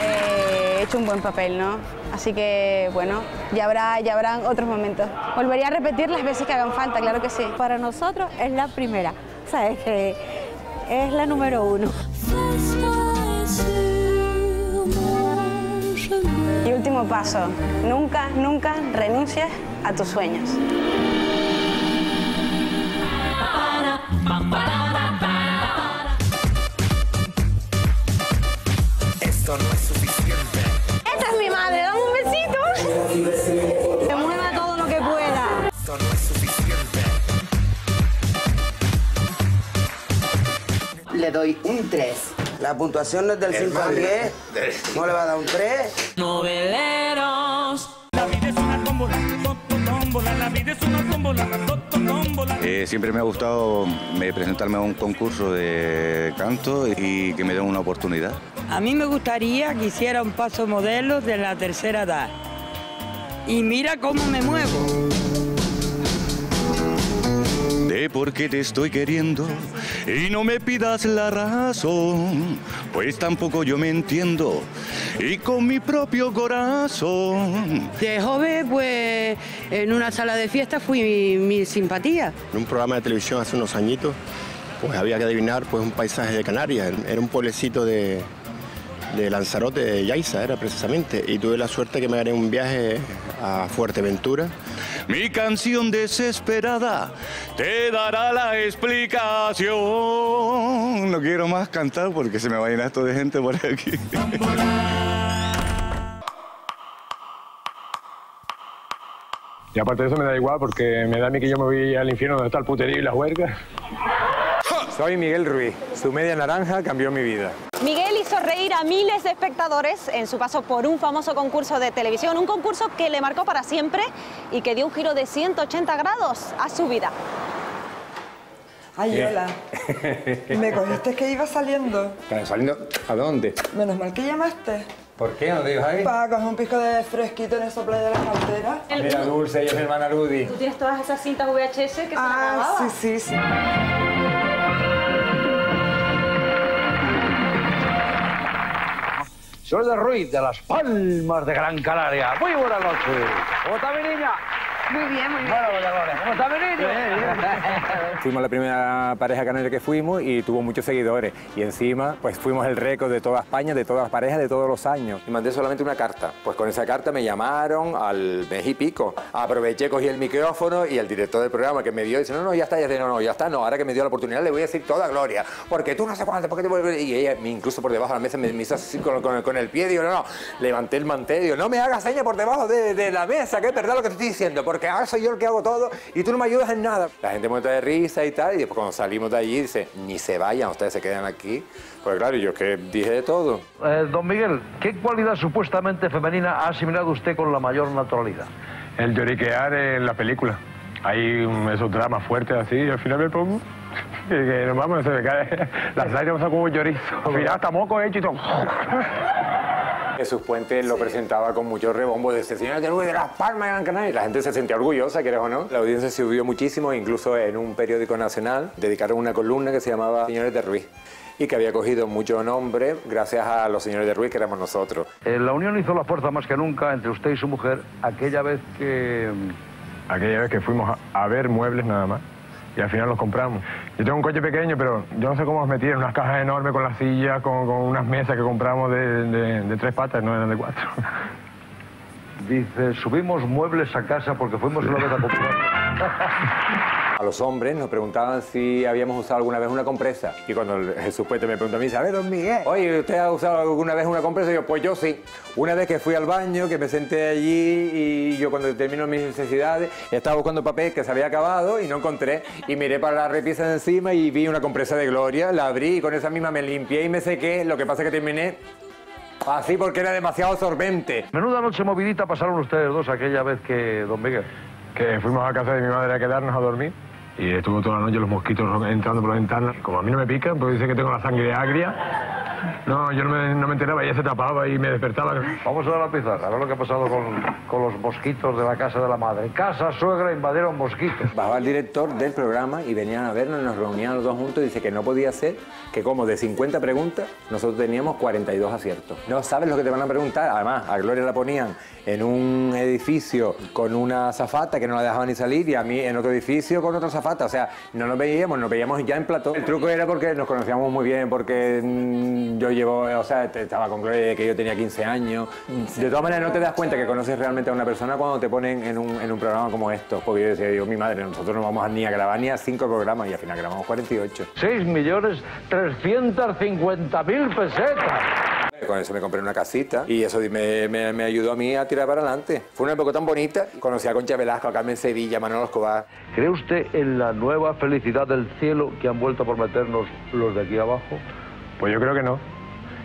Eh, he hecho un buen papel, ¿no? Así que, bueno, ya, habrá, ya habrán otros momentos. Volvería a repetir las veces que hagan falta, claro que sí. Para nosotros es la primera, o sea, que es la número uno. Último paso, nunca, nunca renuncies a tus sueños. Esto no es suficiente. ¡Esta es mi madre! ¡Dame un besito! Que mueva todo lo que pueda. Esto no es suficiente. Le doy un 3. La puntuación no es del 5 al 10. No le va a dar un 3. Noveleros. La vida es una tómbola, toto tómbola, la vida es una tómbola, toto tómbola. Eh, siempre me ha gustado eh, presentarme a un concurso de canto y que me den una oportunidad. A mí me gustaría que hiciera un paso modelo de la tercera edad. Y mira cómo me muevo. De por qué te estoy queriendo y no me pidas la razón, pues tampoco yo me entiendo y con mi propio corazón. De joven, pues en una sala de fiesta fui mi, mi simpatía. En un programa de televisión hace unos añitos, pues había que adivinar pues, un paisaje de Canarias. Era un pueblecito de, de Lanzarote, de Yaiza era precisamente. Y tuve la suerte que me gané un viaje a Fuerteventura. Mi canción desesperada te dará la explicación. No quiero más cantar porque se me va a llenar esto de gente por aquí. Y aparte de eso me da igual porque me da a mí que yo me voy al infierno donde está el puterío y las huergas. Soy Miguel Ruiz. Su media naranja cambió mi vida. Miguel hizo reír a miles de espectadores en su paso por un famoso concurso de televisión, un concurso que le marcó para siempre y que dio un giro de 180 grados a su vida. Ay, hola. Me cogiste que iba saliendo. ¿Están saliendo? ¿A dónde? Menos mal que llamaste. ¿Por qué? ¿No te digo ahí? Para coger un pisco de fresquito en esa playa de la cartera. Mira, Dulce, ella es mi hermana Ludi. Tú tienes todas esas cintas VHS que se Ah, las sí, sí, sí. Soy de Ruiz, de Las Palmas de Gran Canaria. Muy buenas noches. ¿Cómo mi niña? Muy bien, muy bien. Bueno, ¿cómo está mi niño? Fuimos la primera pareja canaria que fuimos y tuvo muchos seguidores. Y encima, pues fuimos el récord de toda España, de todas las parejas, de todos los años. Y mandé solamente una carta. Pues con esa carta me llamaron al mes y pico. Aproveché, cogí el micrófono y el director del programa que me dio dice, no, no, ya está, ya está, no, no, ya está, no, ahora que me dio la oportunidad le voy a decir toda gloria. Porque tú no sé cuánto, porque te vuelves... Y ella, incluso por debajo de la mesa, me, me hizo así con, con- con el pie, digo, no, no, levanté el mantel, digo, no me hagas seña por debajo de, de la mesa, que es verdad lo que te estoy diciendo, porque ahora soy yo el que hago todo y tú no me ayudas en nada. La gente muerta de risa y tal, y después cuando salimos de allí dice, ni se vayan, ustedes se quedan aquí. Pues claro, yo que dije de todo. Eh, don Miguel, ¿qué cualidad supuestamente femenina ha asimilado usted con la mayor naturalidad? El lloriquear en la película. Hay un- esos dramas fuertes así y al final me pongo... Que, que nos vamos, se me cae. Las lágrimas son como un llorizo. Al final hasta moco hecho y todo. Jesús Puente lo presentaba con mucho rebombo de este señor de Luis de las Palmas de Gran Canaria. La gente se sentía orgullosa, quieres o no. La audiencia se subió muchísimo, incluso en un periódico nacional dedicaron una columna que se llamaba Señores de Ruiz y que había cogido mucho nombre gracias a los señores de Ruiz, que éramos nosotros. Eh, la unión hizo la fuerza más que nunca entre usted y su mujer aquella vez que... Aquella vez que fuimos a, a ver muebles nada más y al final los compramos. Yo tengo un coche pequeño, pero yo no sé cómo los metí en unas cajas enormes con las sillas, con, unas mesas que compramos de, de- de tres patas, no eran de cuatro. Dice, subimos muebles a casa porque fuimos una vez a comprar. A los hombres nos preguntaban si habíamos usado alguna vez una compresa. Y cuando el Jesús me preguntó a mí, ver, don Miguel, oye, ¿usted ha usado alguna vez una compresa? Y yo, pues yo sí. Una vez que fui al baño, que me senté allí y yo cuando termino mis necesidades, estaba buscando papel que se había acabado y no encontré. Y miré para la repisa de encima y vi una compresa de Gloria, la abrí y con esa misma me limpié y me sequé. Lo que pasa es que terminé así porque era demasiado sorbente. Menuda noche movidita pasaron ustedes dos aquella vez que, don Miguel. Que fuimos a casa de mi madre a quedarnos a dormir y estuvo toda la noche los mosquitos entrando por la ventana. Como a mí no me pican, pues dice que tengo la sangre agria. No, yo no me, no me enteraba, ella se tapaba y me despertaba. Vamos a ver la pizarra, a ver lo que ha pasado con, con los mosquitos de la casa de la madre. Casa, suegra, invadieron mosquitos. Bajaba el director del programa y venían a vernos, nos reunían los dos juntos y dice que no podía ser que como de 50 preguntas nosotros teníamos 42 aciertos. No sabes lo que te van a preguntar. Además, a Gloria la ponían en un edificio con una zafata que no la dejaban ni salir y a mí en otro edificio con otra zafata. O sea, no nos veíamos, nos veíamos ya en plató. El truco era porque nos conocíamos muy bien, porque mm, yo llevo, o sea, estaba con Gloria que yo tenía 15 años. De todas maneras, no te das cuenta que conoces realmente a una persona cuando te ponen en un, en un programa como esto. Porque yo decía, yo, mi madre, nosotros no vamos a ni a grabar ni a cinco programas y al final grabamos 48. 6 millones 350 mil pesetas. Con eso me compré una casita y eso me, me- me ayudó a mí a tirar para adelante. Fue una época tan bonita. Conocí a Concha Velasco, a Carmen Sevilla, a Manolo Escobar. ¿Cree usted en la nueva felicidad del cielo que han vuelto a prometernos los de aquí abajo? Pues yo creo que no.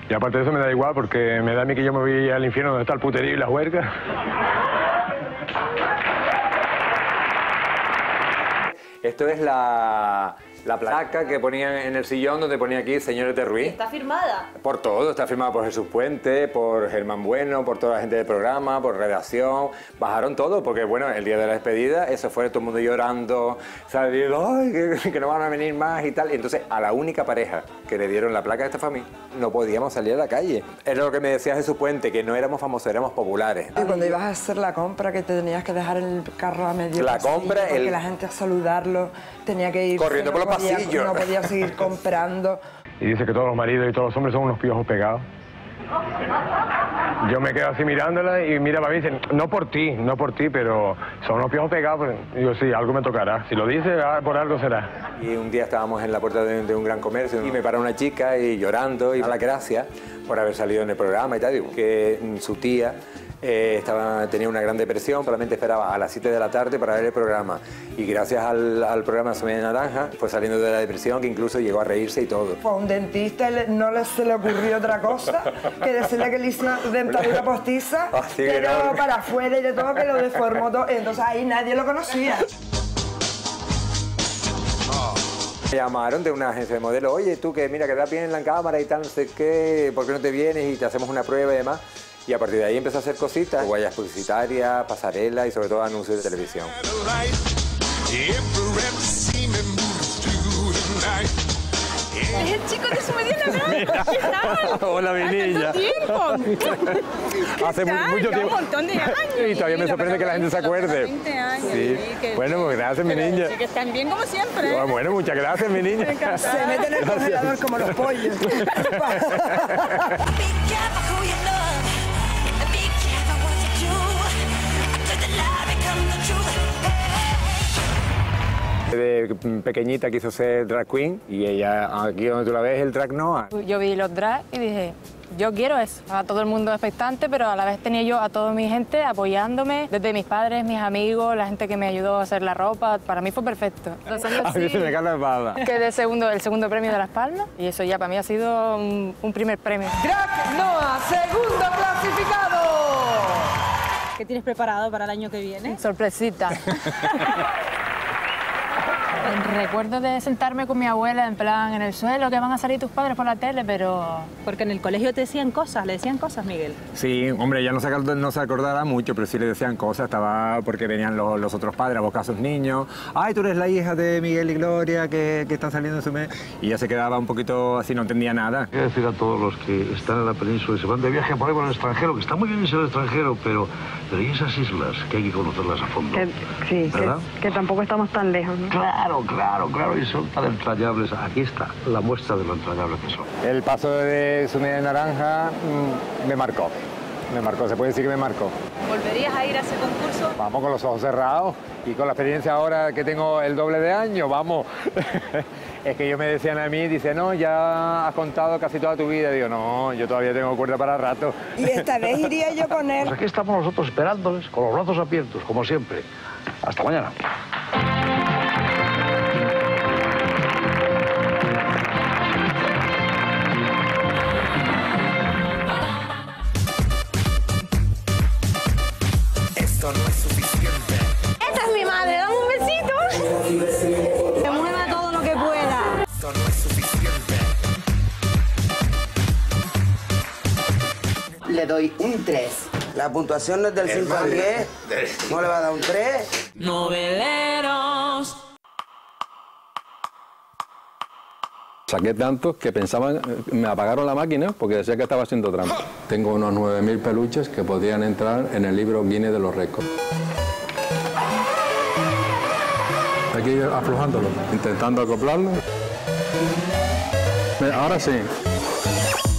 Y aparte de eso me da igual porque me da a mí que yo me voy al infierno donde está el puterío y las huercas. Esto es la, la placa que ponían en el sillón donde ponía aquí Señores de Ruiz. Está firmada. Por todo, está firmado por Jesús Puente, por Germán Bueno, por toda la gente del programa, por redacción. Bajaron todo, porque bueno, el día de la despedida, eso fue todo el mundo llorando, ¿sabes? Ay, que, que no van a venir más y tal. Y entonces, a la única pareja que le dieron la placa a esta familia, no podíamos salir a la calle. Era lo que me decía Jesús Puente, que no éramos famosos, éramos populares. Y cuando ibas a hacer la compra, que te tenías que dejar el carro a medio La pasillo, compra, porque el- la gente a saludarlo, tenía que ir... Corriendo por los podía, pasillos. No podía seguir comprando. Y dice que todos los maridos y todos los hombres son unos piojos pegados. Yo me quedo así mirándola y mira para mí y dicen, no por ti, no por ti, pero son unos piojos pegados. Pues, digo, sí, algo me tocará. Si lo dice, ah, por algo será. Y un día estábamos en la puerta de, de un gran comercio y me para una chica y llorando y a la gracia por haber salido en el programa y tal, digo, que su tía eh, estaba, tenía una gran depresión, solamente esperaba a las 7 de la tarde para ver el programa. Y gracias al, al programa Semilla Naranja fue saliendo de la depresión que incluso llegó a reírse y todo. A un dentista no le, se le ocurrió otra cosa que decirle que le hizo dentadura postiza, Así que pero no. para afuera y de todo, que lo deformó todo. Entonces ahí nadie lo conocía. Me llamaron de una agencia de modelos, oye, tú que mira que da bien en la cámara y tal, no sé qué, ¿por qué no te vienes y te hacemos una prueba y demás? Y a partir de ahí empezó a hacer cositas, huellas publicitarias, pasarela y sobre todo anuncios de televisión. Es el chico de su media naranja. ¿Qué tal? Hola, mi ¿Hace niña. Hace tal? mucho tiempo. un montón de años. Y todavía me sorprende que la gente se acuerde. 20 años. Sí. que- Bueno, pues gracias, mi niña. Sí, que están bien como siempre. Ah, Bueno, muchas gracias, mi niña. Se mete en el congelador como los pollos. De pequeñita quiso ser drag queen y ella, aquí donde tú la ves, el drag Noah. Yo vi los drag y dije, yo quiero eso. A todo el mundo expectante, pero a la vez tenía yo a toda mi gente apoyándome, desde mis padres, mis amigos, la gente que me ayudó a hacer la ropa. Para mí fue perfecto. Años A mí se sí, me cae la baba. quedé segundo, el segundo premio de Las Palmas y eso ya para mí ha sido un, un primer premio. Drag Noah, segundo clasificado. ¿Qué tienes preparado para el año que viene? Sorpresita. Recuerdo de sentarme con mi abuela en plan en el suelo, que van a salir tus padres por la tele, pero... Porque en el colegio te decían cosas, le decían cosas, Miguel. Sí, hombre, ya no se, acord- no se acordará mucho, pero sí le decían cosas, estaba porque venían los, los otros padres a buscar a sus niños. Ay, tú eres la hija de Miguel y Gloria que, que están saliendo de su mes. Y ya se quedaba un poquito así, no entendía nada. Quiero decir a todos los que están en la península y se van de viaje por ahí por el extranjero, que está muy bien irse al extranjero, pero, pero ¿y esas islas? Que hay que conocerlas a fondo. sí, ¿Verdad? que, que tampoco estamos tan lejos. ¿no? Claro, claro, claro, y son tan entrañables. Aquí está la muestra de lo entrañables que son. El paso de su media naranja mm, me marcó. Me marcó, se puede decir que me marcó. ¿Volverías a ir a ese concurso? Vamos con los ojos cerrados y con la experiencia ahora que tengo el doble de años, vamos. es que ellos me decían a mí, dice, no, ya has contado casi toda tu vida. Digo, no, yo todavía tengo cuerda para rato. Y esta vez iría yo con él. Pues aquí estamos nosotros esperándoles, con los brazos abiertos, como siempre. Hasta mañana. Que mueva todo lo que pueda. Esto no es suficiente. Le doy un 3. La puntuación no es del 5 al 10. No le va a dar un 3. Noveleros. Saqué tantos que pensaban, me apagaron la máquina porque decía que estaba haciendo trampa. Tengo unos 9.000 peluches que podrían entrar en el libro Guinness de los récords. Hay que ir aflojándolo, intentando acoplarlo. Eh, ahora sí.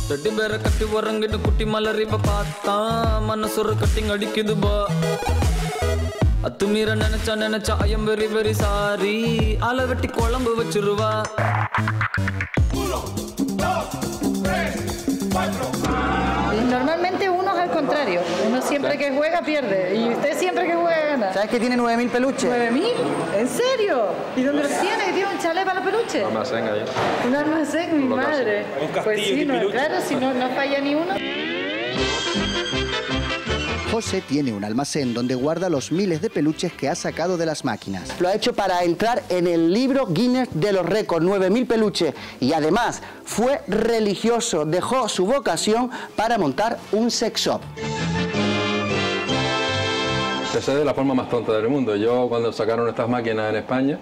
தட்டி பேர கட்டி உறங்கிட்டு குட்டி மலரிவ பார்த்தான் மனசுற கட்டிங் அடிக்குது பா அத்துமீற நினைச்சா நினைச்சா ஐயம் வெரி வெரி சாரி ஆளை வெட்டி குழம்பு வச்சிருவா que juega pierde. Y usted siempre que juega gana. ¿Sabes que tiene 9.000 peluches? ¿9.000? ¿En serio? ¿Y dónde los tiene? ¿Tiene un chalet para los peluches? Almacén allá. Un almacén, mi madre. Un castillo Pues sí, no, claro, si no, no falla ni uno. José tiene un almacén donde guarda los miles de peluches que ha sacado de las máquinas. Lo ha hecho para entrar en el libro Guinness de los récords, 9.000 peluches. Y además fue religioso, dejó su vocación para montar un sex shop. Empecé de la forma más tonta del mundo. Yo cuando sacaron estas máquinas en España,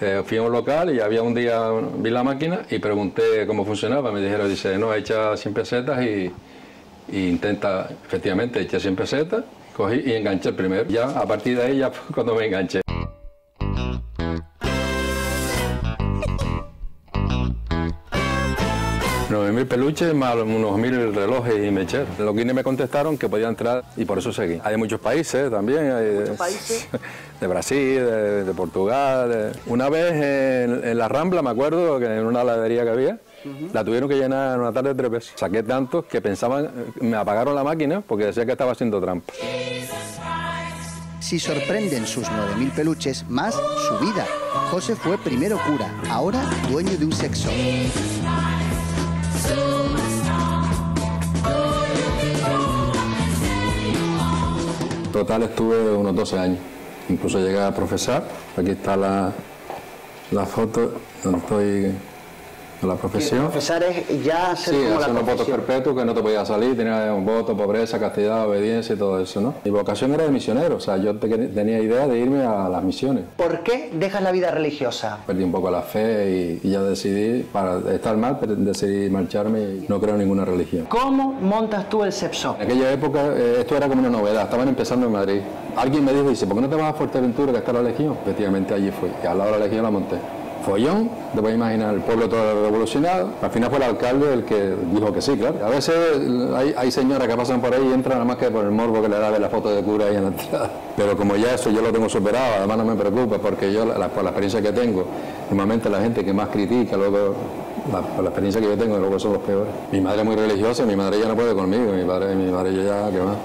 eh, fui a un local y había un día, vi la máquina y pregunté cómo funcionaba. Me dijeron, dice, no, echa 100 pesetas y, intenta, efectivamente, eché 100 pesetas, cogí y enganché el primero. Ya a partir de ahí ya fue cuando me enganché. Nueve mil peluches más unos mil relojes y mecheros. Los Guinness me contestaron que podía entrar y por eso seguí. Hay muchos países también. Hay de, países? de Brasil, de, de Portugal. de- Una vez en, en la Rambla, me acuerdo, que en una heladería que había, La tuvieron que llenar en una tarde tres veces. Saqué tantos que pensaban, me apagaron la máquina porque decía que estaba haciendo trampa. Si sorprenden sus 9.000 peluches, más su vida. José fue primero cura, ahora dueño de un sexo. Total estuve unos 12 años. Incluso llegué a profesar. Aquí está la, la foto donde estoy la profesión. Profesar es ya ser Sí, como la hacer unos votos perpetuos que no te podías salir, tenía un voto, pobreza, castidad, obediencia y todo eso, ¿no? Mi vocación era de misionero, o sea, yo te- tenía idea de irme a las misiones. ¿Por qué dejas la vida religiosa? Perdí un poco la fe y, y ya decidí, para estar mal, decidí marcharme y no creo en ninguna religión. ¿Cómo montas tú el sepso? En aquella época eh, esto era como una novedad, estaban empezando en Madrid. Alguien me dijo, dice, ¿por qué no te vas a Fuerteventura que está la Legión? Efectivamente allí fui, y al lado de la Legión la monté. Follón, te puedes imaginar, el pueblo todo revolucionado. Al final fue el alcalde el que dijo que sí, claro. A veces hay, hay señoras que pasan por ahí y entran nada más que por el morbo que le da de la foto de cura ahí en la entrada. Pero como ya eso yo lo tengo superado, además no me preocupa porque yo, la- por la experiencia que tengo, normalmente la gente que más critica, luego la, por la experiencia que yo tengo, luego son los peores. Mi madre es muy religiosa, mi madre ya no puede conmigo, mi padre, mi madre ya, ¿qué más?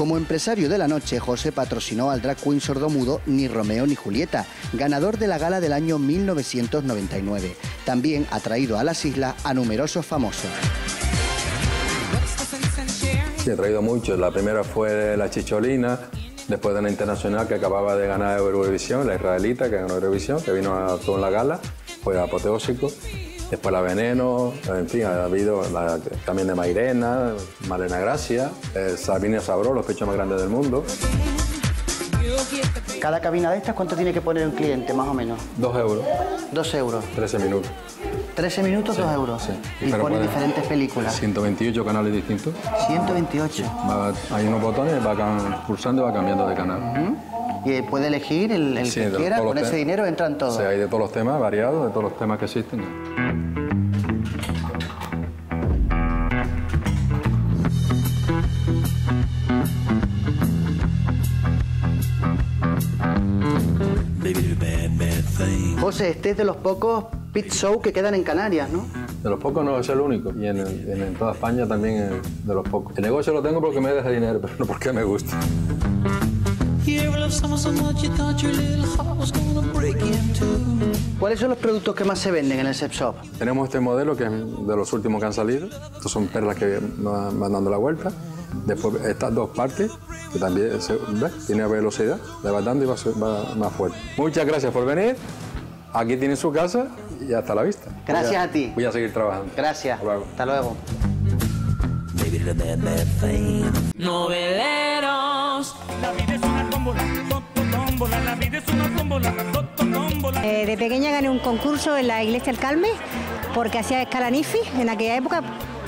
Como empresario de la noche, José patrocinó al drag queen sordomudo Ni Romeo ni Julieta, ganador de la gala del año 1999. También ha traído a las islas a numerosos famosos. He traído muchos. La primera fue la Chicholina, después de una internacional que acababa de ganar Eurovisión, la israelita que ganó Eurovisión, que vino a la gala, fue apoteósico. Después la Veneno, en fin, ha habido la- también de Mairena, Malena Gracia, eh, Sabina Sabró, los pechos más grandes del mundo. Cada cabina de estas, ¿cuánto tiene que poner un cliente, más o menos? Dos euros, Dos euros. 13 minutos. 13 minutos, dos euros. Y Pero pone puede- diferentes películas. 128 canales distintos. 128. Va- hay unos botones, va pulsando y va cambiando de canal. Y puede elegir el, el Sí, que quiera, con ese dinero entran todos. Sí, hay de todos los temas, variados, de todos los temas que existen. José, este es de los pocos pit show que quedan en Canarias, ¿no? De los pocos no es el único. Y en toda España también es de los pocos. El negocio lo tengo porque me deja dinero, pero no porque me gusta. ¿Cuáles son los productos que más se venden en el sex shop? Tenemos este modelo que es de los últimos que han salido. Estos son perlas que van van dando la vuelta. Después estas dos partes, que también se, ¿ves? tiene velocidad, le va dando y va, va más fuerte. Muchas gracias por venir. Aquí tiene su casa y hasta la vista. Gracias a ti. Voy a seguir trabajando. Gracias. Hasta luego. Noveleros. La vida es una tómbola, tómbola, la vida es una tómbola, toto tómbola. Eh, de pequeña gané un concurso en la iglesia del Carmen porque hacía escalanifi en aquella época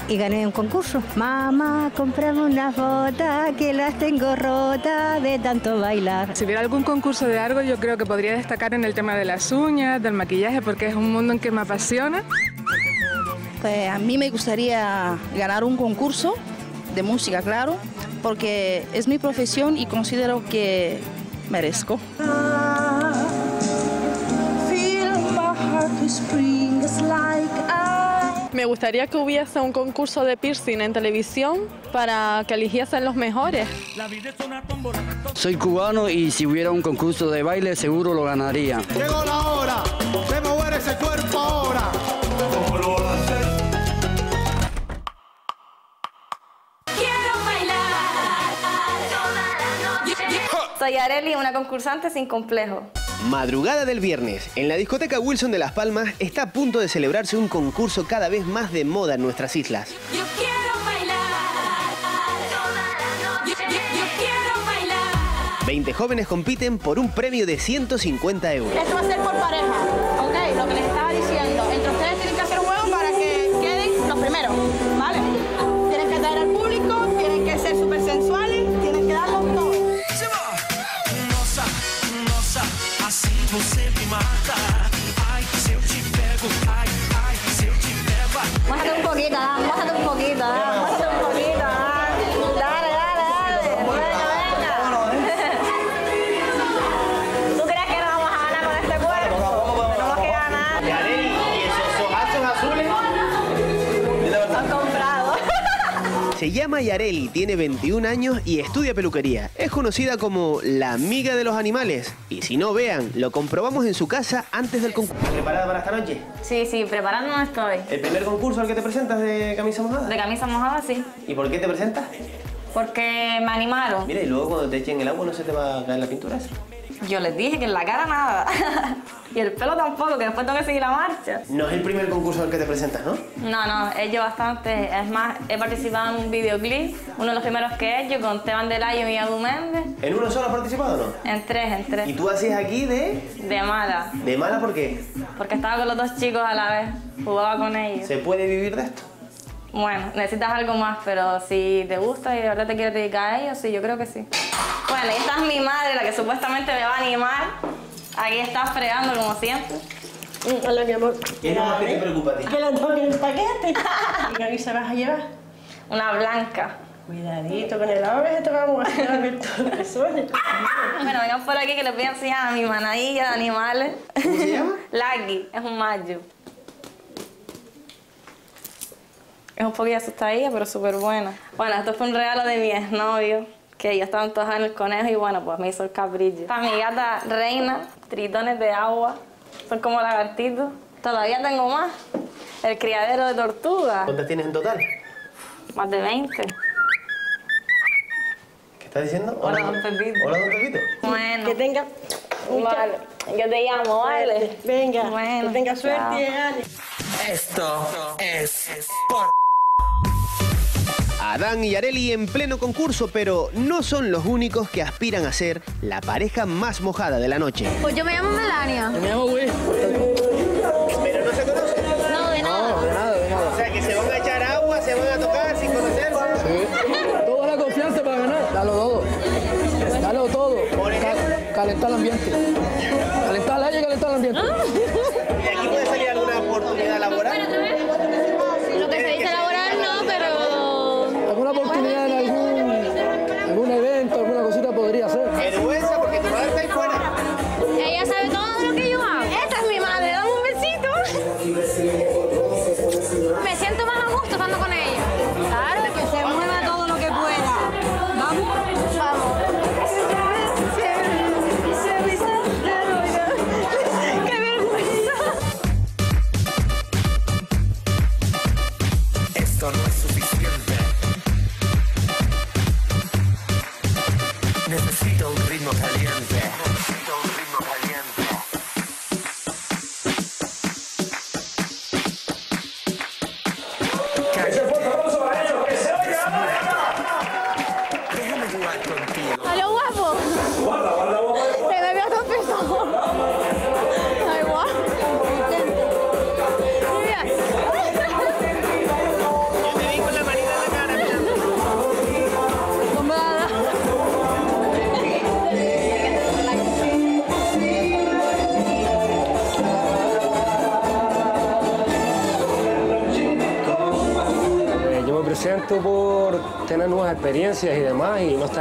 y gané un concurso. Mamá, comprame unas botas que las tengo rotas de tanto bailar. Si hubiera algún concurso de algo, yo creo que podría destacar en el tema de las uñas, del maquillaje, porque es un mundo en que me apasiona. Pues a mí me gustaría ganar un concurso de música, claro, porque es mi profesión y considero que merezco. Me gustaría que hubiese un concurso de piercing en televisión para que eligiesen los mejores. Soy cubano y si hubiera un concurso de baile seguro lo ganaría. Llegó la hora de mover ese cuerpo Soy Areli, una concursante sin complejo. Madrugada del viernes, en la discoteca Wilson de Las Palmas está a punto de celebrarse un concurso cada vez más de moda en nuestras islas. 20 jóvenes compiten por un premio de 150 euros. Esto va a ser por pareja, ¿ok? Lo que les estaba diciendo. Llama Yareli, tiene 21 años y estudia peluquería. Es conocida como la amiga de los animales. Y si no, vean, lo comprobamos en su casa antes del concurso. ¿Preparada para esta noche? Sí, sí, preparándome estoy. ¿El primer concurso al que te presentas de camisa mojada? De camisa mojada, sí. ¿Y por qué te presentas? Porque me animaron. Mira, y luego cuando te echen el agua no se te va a caer la pintura esa. Yo les dije que en la cara nada. y el pelo tampoco, que después tengo que seguir la marcha. No es el primer concurso al que te presentas, ¿no? No, no, he hecho bastante. Es más, he participado en un videoclip, uno de los primeros que he hecho con Esteban Delayo y Adu Méndez. ¿En uno solo has participado o no? En tres, en tres. ¿Y tú hacías aquí de...? De mala. ¿De mala por qué? Porque estaba con los dos chicos a la vez, jugaba con ellos. ¿Se puede vivir de esto? Bueno, necesitas algo más, pero si te gusta y de verdad te quieres dedicar a ello, sí, yo creo que sí. Bueno, ahí está mi madre, la que supuestamente me va a animar. Aquí está fregando como siempre. Hola, mi amor. ¿Qué es lo más que te preocupa a ti? Que la toque el paquete. ¿Y qué se vas a llevar? Una blanca. Cuidadito con el agua que te vamos a hacer ver todo lo que suene. Bueno, vengan por aquí que les voy a enseñar a mi manadilla de animales. ¿Cómo se llama? Lucky, es un macho. Es un poquito asustadilla, pero súper buena. Bueno, esto fue un regalo de mi exnovio, que yo estaba antojada en el conejo y bueno, pues me hizo el cabrillo. Esta mi gata reina, tritones de agua, son como lagartitos. Todavía tengo más. El criadero de tortugas, ¿Cuántas tienes en total? más de 20. ¿Qué estás diciendo? Hola, don Pepito. Hola, don Pepito. Bueno. Que tenga Vale. Yo te llamo, ¿vale? Venga, Bueno, que tenga suerte, chao. Ale. Esto es por Adán y Areli en pleno concurso, pero no son los únicos que aspiran a ser la pareja más mojada de la noche. Pues yo me llamo Melania. Me llamo Will. Pero no se conocen. No, de nada. de nada, de nada. O sea, que se van a echar agua, se van a tocar sin conocerse. Toda la confianza para ganar. Dalo todo. Dalo todo. Ca- calentar el ambiente. Calentar el aire y calentar el ambiente. ¿Y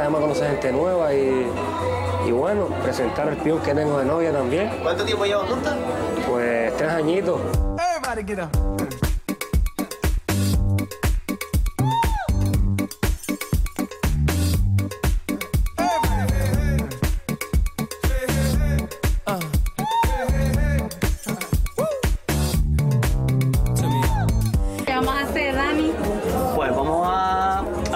demás, y no está de más conocer gente nueva y, y bueno, presentar el peón que tengo de novia también. ¿Cuánto tiempo llevan juntos? Pues tres añitos. Everybody get up.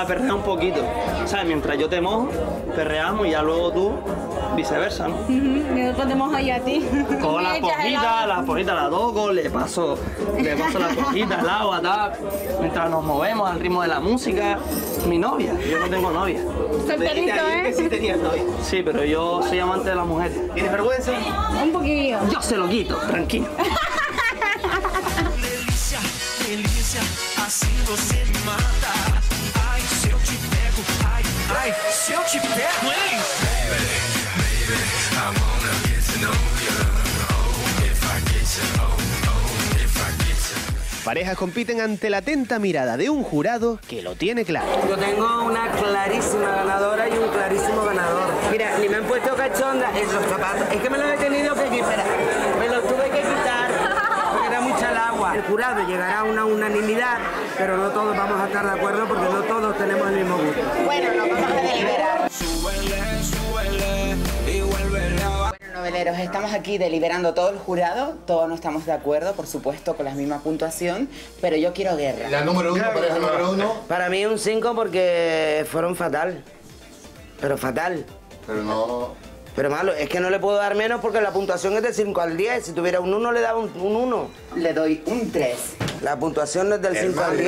A, perrear un poquito. ¿Sabes? Mientras yo te mojo, perreamos y ya luego tú viceversa, ¿no? Nosotros te mojo yo a ti. Cojo Me las agua. las pojitas las toco, le paso, le paso las pojitas, el agua, tal. Mientras nos movemos al ritmo de la música. Mi novia, yo no tengo novia. Solterito, ¿eh? Que sí tenías novia. Sí, pero yo soy amante de las mujeres. ¿Tienes vergüenza? Un poquillo. Yo se lo quito, tranquilo. Delícia, delícia, assim você me mata. Se eu te pego, hein? Baby, baby, I wanna get to know you. Oh, if I get you, oh, oh, if I get you. Parejas compiten ante la atenta mirada de un jurado que lo tiene claro. Yo tengo una clarísima ganadora y un clarísimo ganador. Mira, ni me han puesto cachonda en los zapatos. Es que me los he tenido que quitar. Me los tuve que quitar porque era mucha el agua. El jurado llegará a una unanimidad, pero no todos vamos a estar de acuerdo porque no todos tenemos el mismo gusto. Bueno, a deliberar. Súbele, súbele y vuélvele a Bueno, noveleros, estamos aquí deliberando todo el jurado, todos no estamos de acuerdo, por supuesto, con la misma puntuación, pero yo quiero guerra. La número uno, pareja número uno. Para mí un 5 porque fueron fatal. Pero fatal. Pero no. Pero malo, es que no le puedo dar menos porque la puntuación es de 5 al 10. Si tuviera un 1 le daba un 1. Le doy un 3. La puntuación es del Es 5 al malo.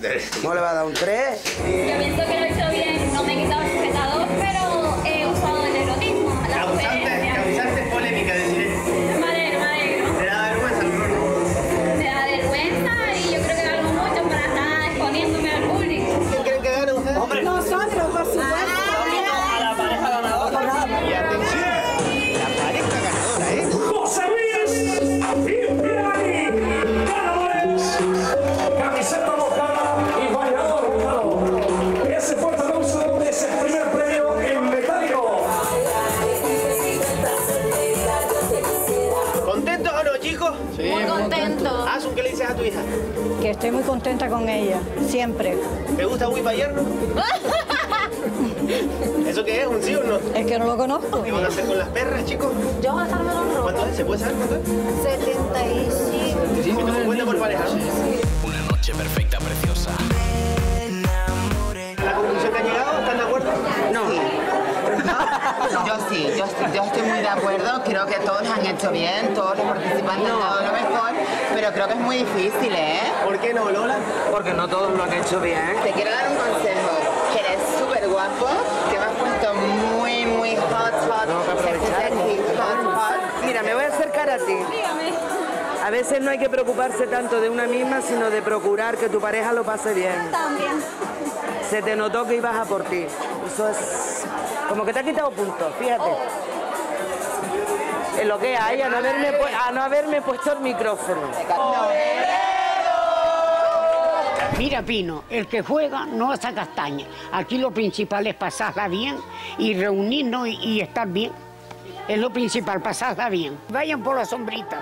10. No le va a dar un 3. Yo pienso que lo he hecho bien, no me he quitado el sujetador, estoy muy contenta con ella, siempre. ¿Te gusta Wii Bayerno? ¿Eso qué es? ¿Un sí o no? Es que no lo conozco. ¿Qué van a hacer con las perras, chicos? Yo voy a estarme los ¿Cuánto es? ¿Se puede saber cuánto es? 75. ¿Y tú 50 por pareja? Una noche perfecta, preciosa. ¿A la conclusión que han llegado? ¿Están de acuerdo? No. Yo sí, yo sí, yo estoy muy de acuerdo, creo que todos han hecho bien, todos los participantes han dado lo mejor, pero creo que es muy difícil, ¿eh? ¿Por qué no, Lola? Porque no todos lo han hecho bien. Te quiero dar un consejo, que eres súper guapo, que me has puesto muy, muy hot, hot, Tengo que sexy, hot, hot. Mira, me voy a acercar a ti. Dígame. A veces no hay que preocuparse tanto de una misma, sino de procurar que tu pareja lo pase bien. También. Se te notó que ibas a por ti. Eso es como que te ha quitado puntos, fíjate. Es lo que hay, a no haberme, a no haberme puesto el micrófono. Mira, Pino, el que juega no hace castaña. Aquí lo principal es pasarla bien y reunirnos y, estar bien. Es lo principal, pasarla bien. Vayan por la sombrita.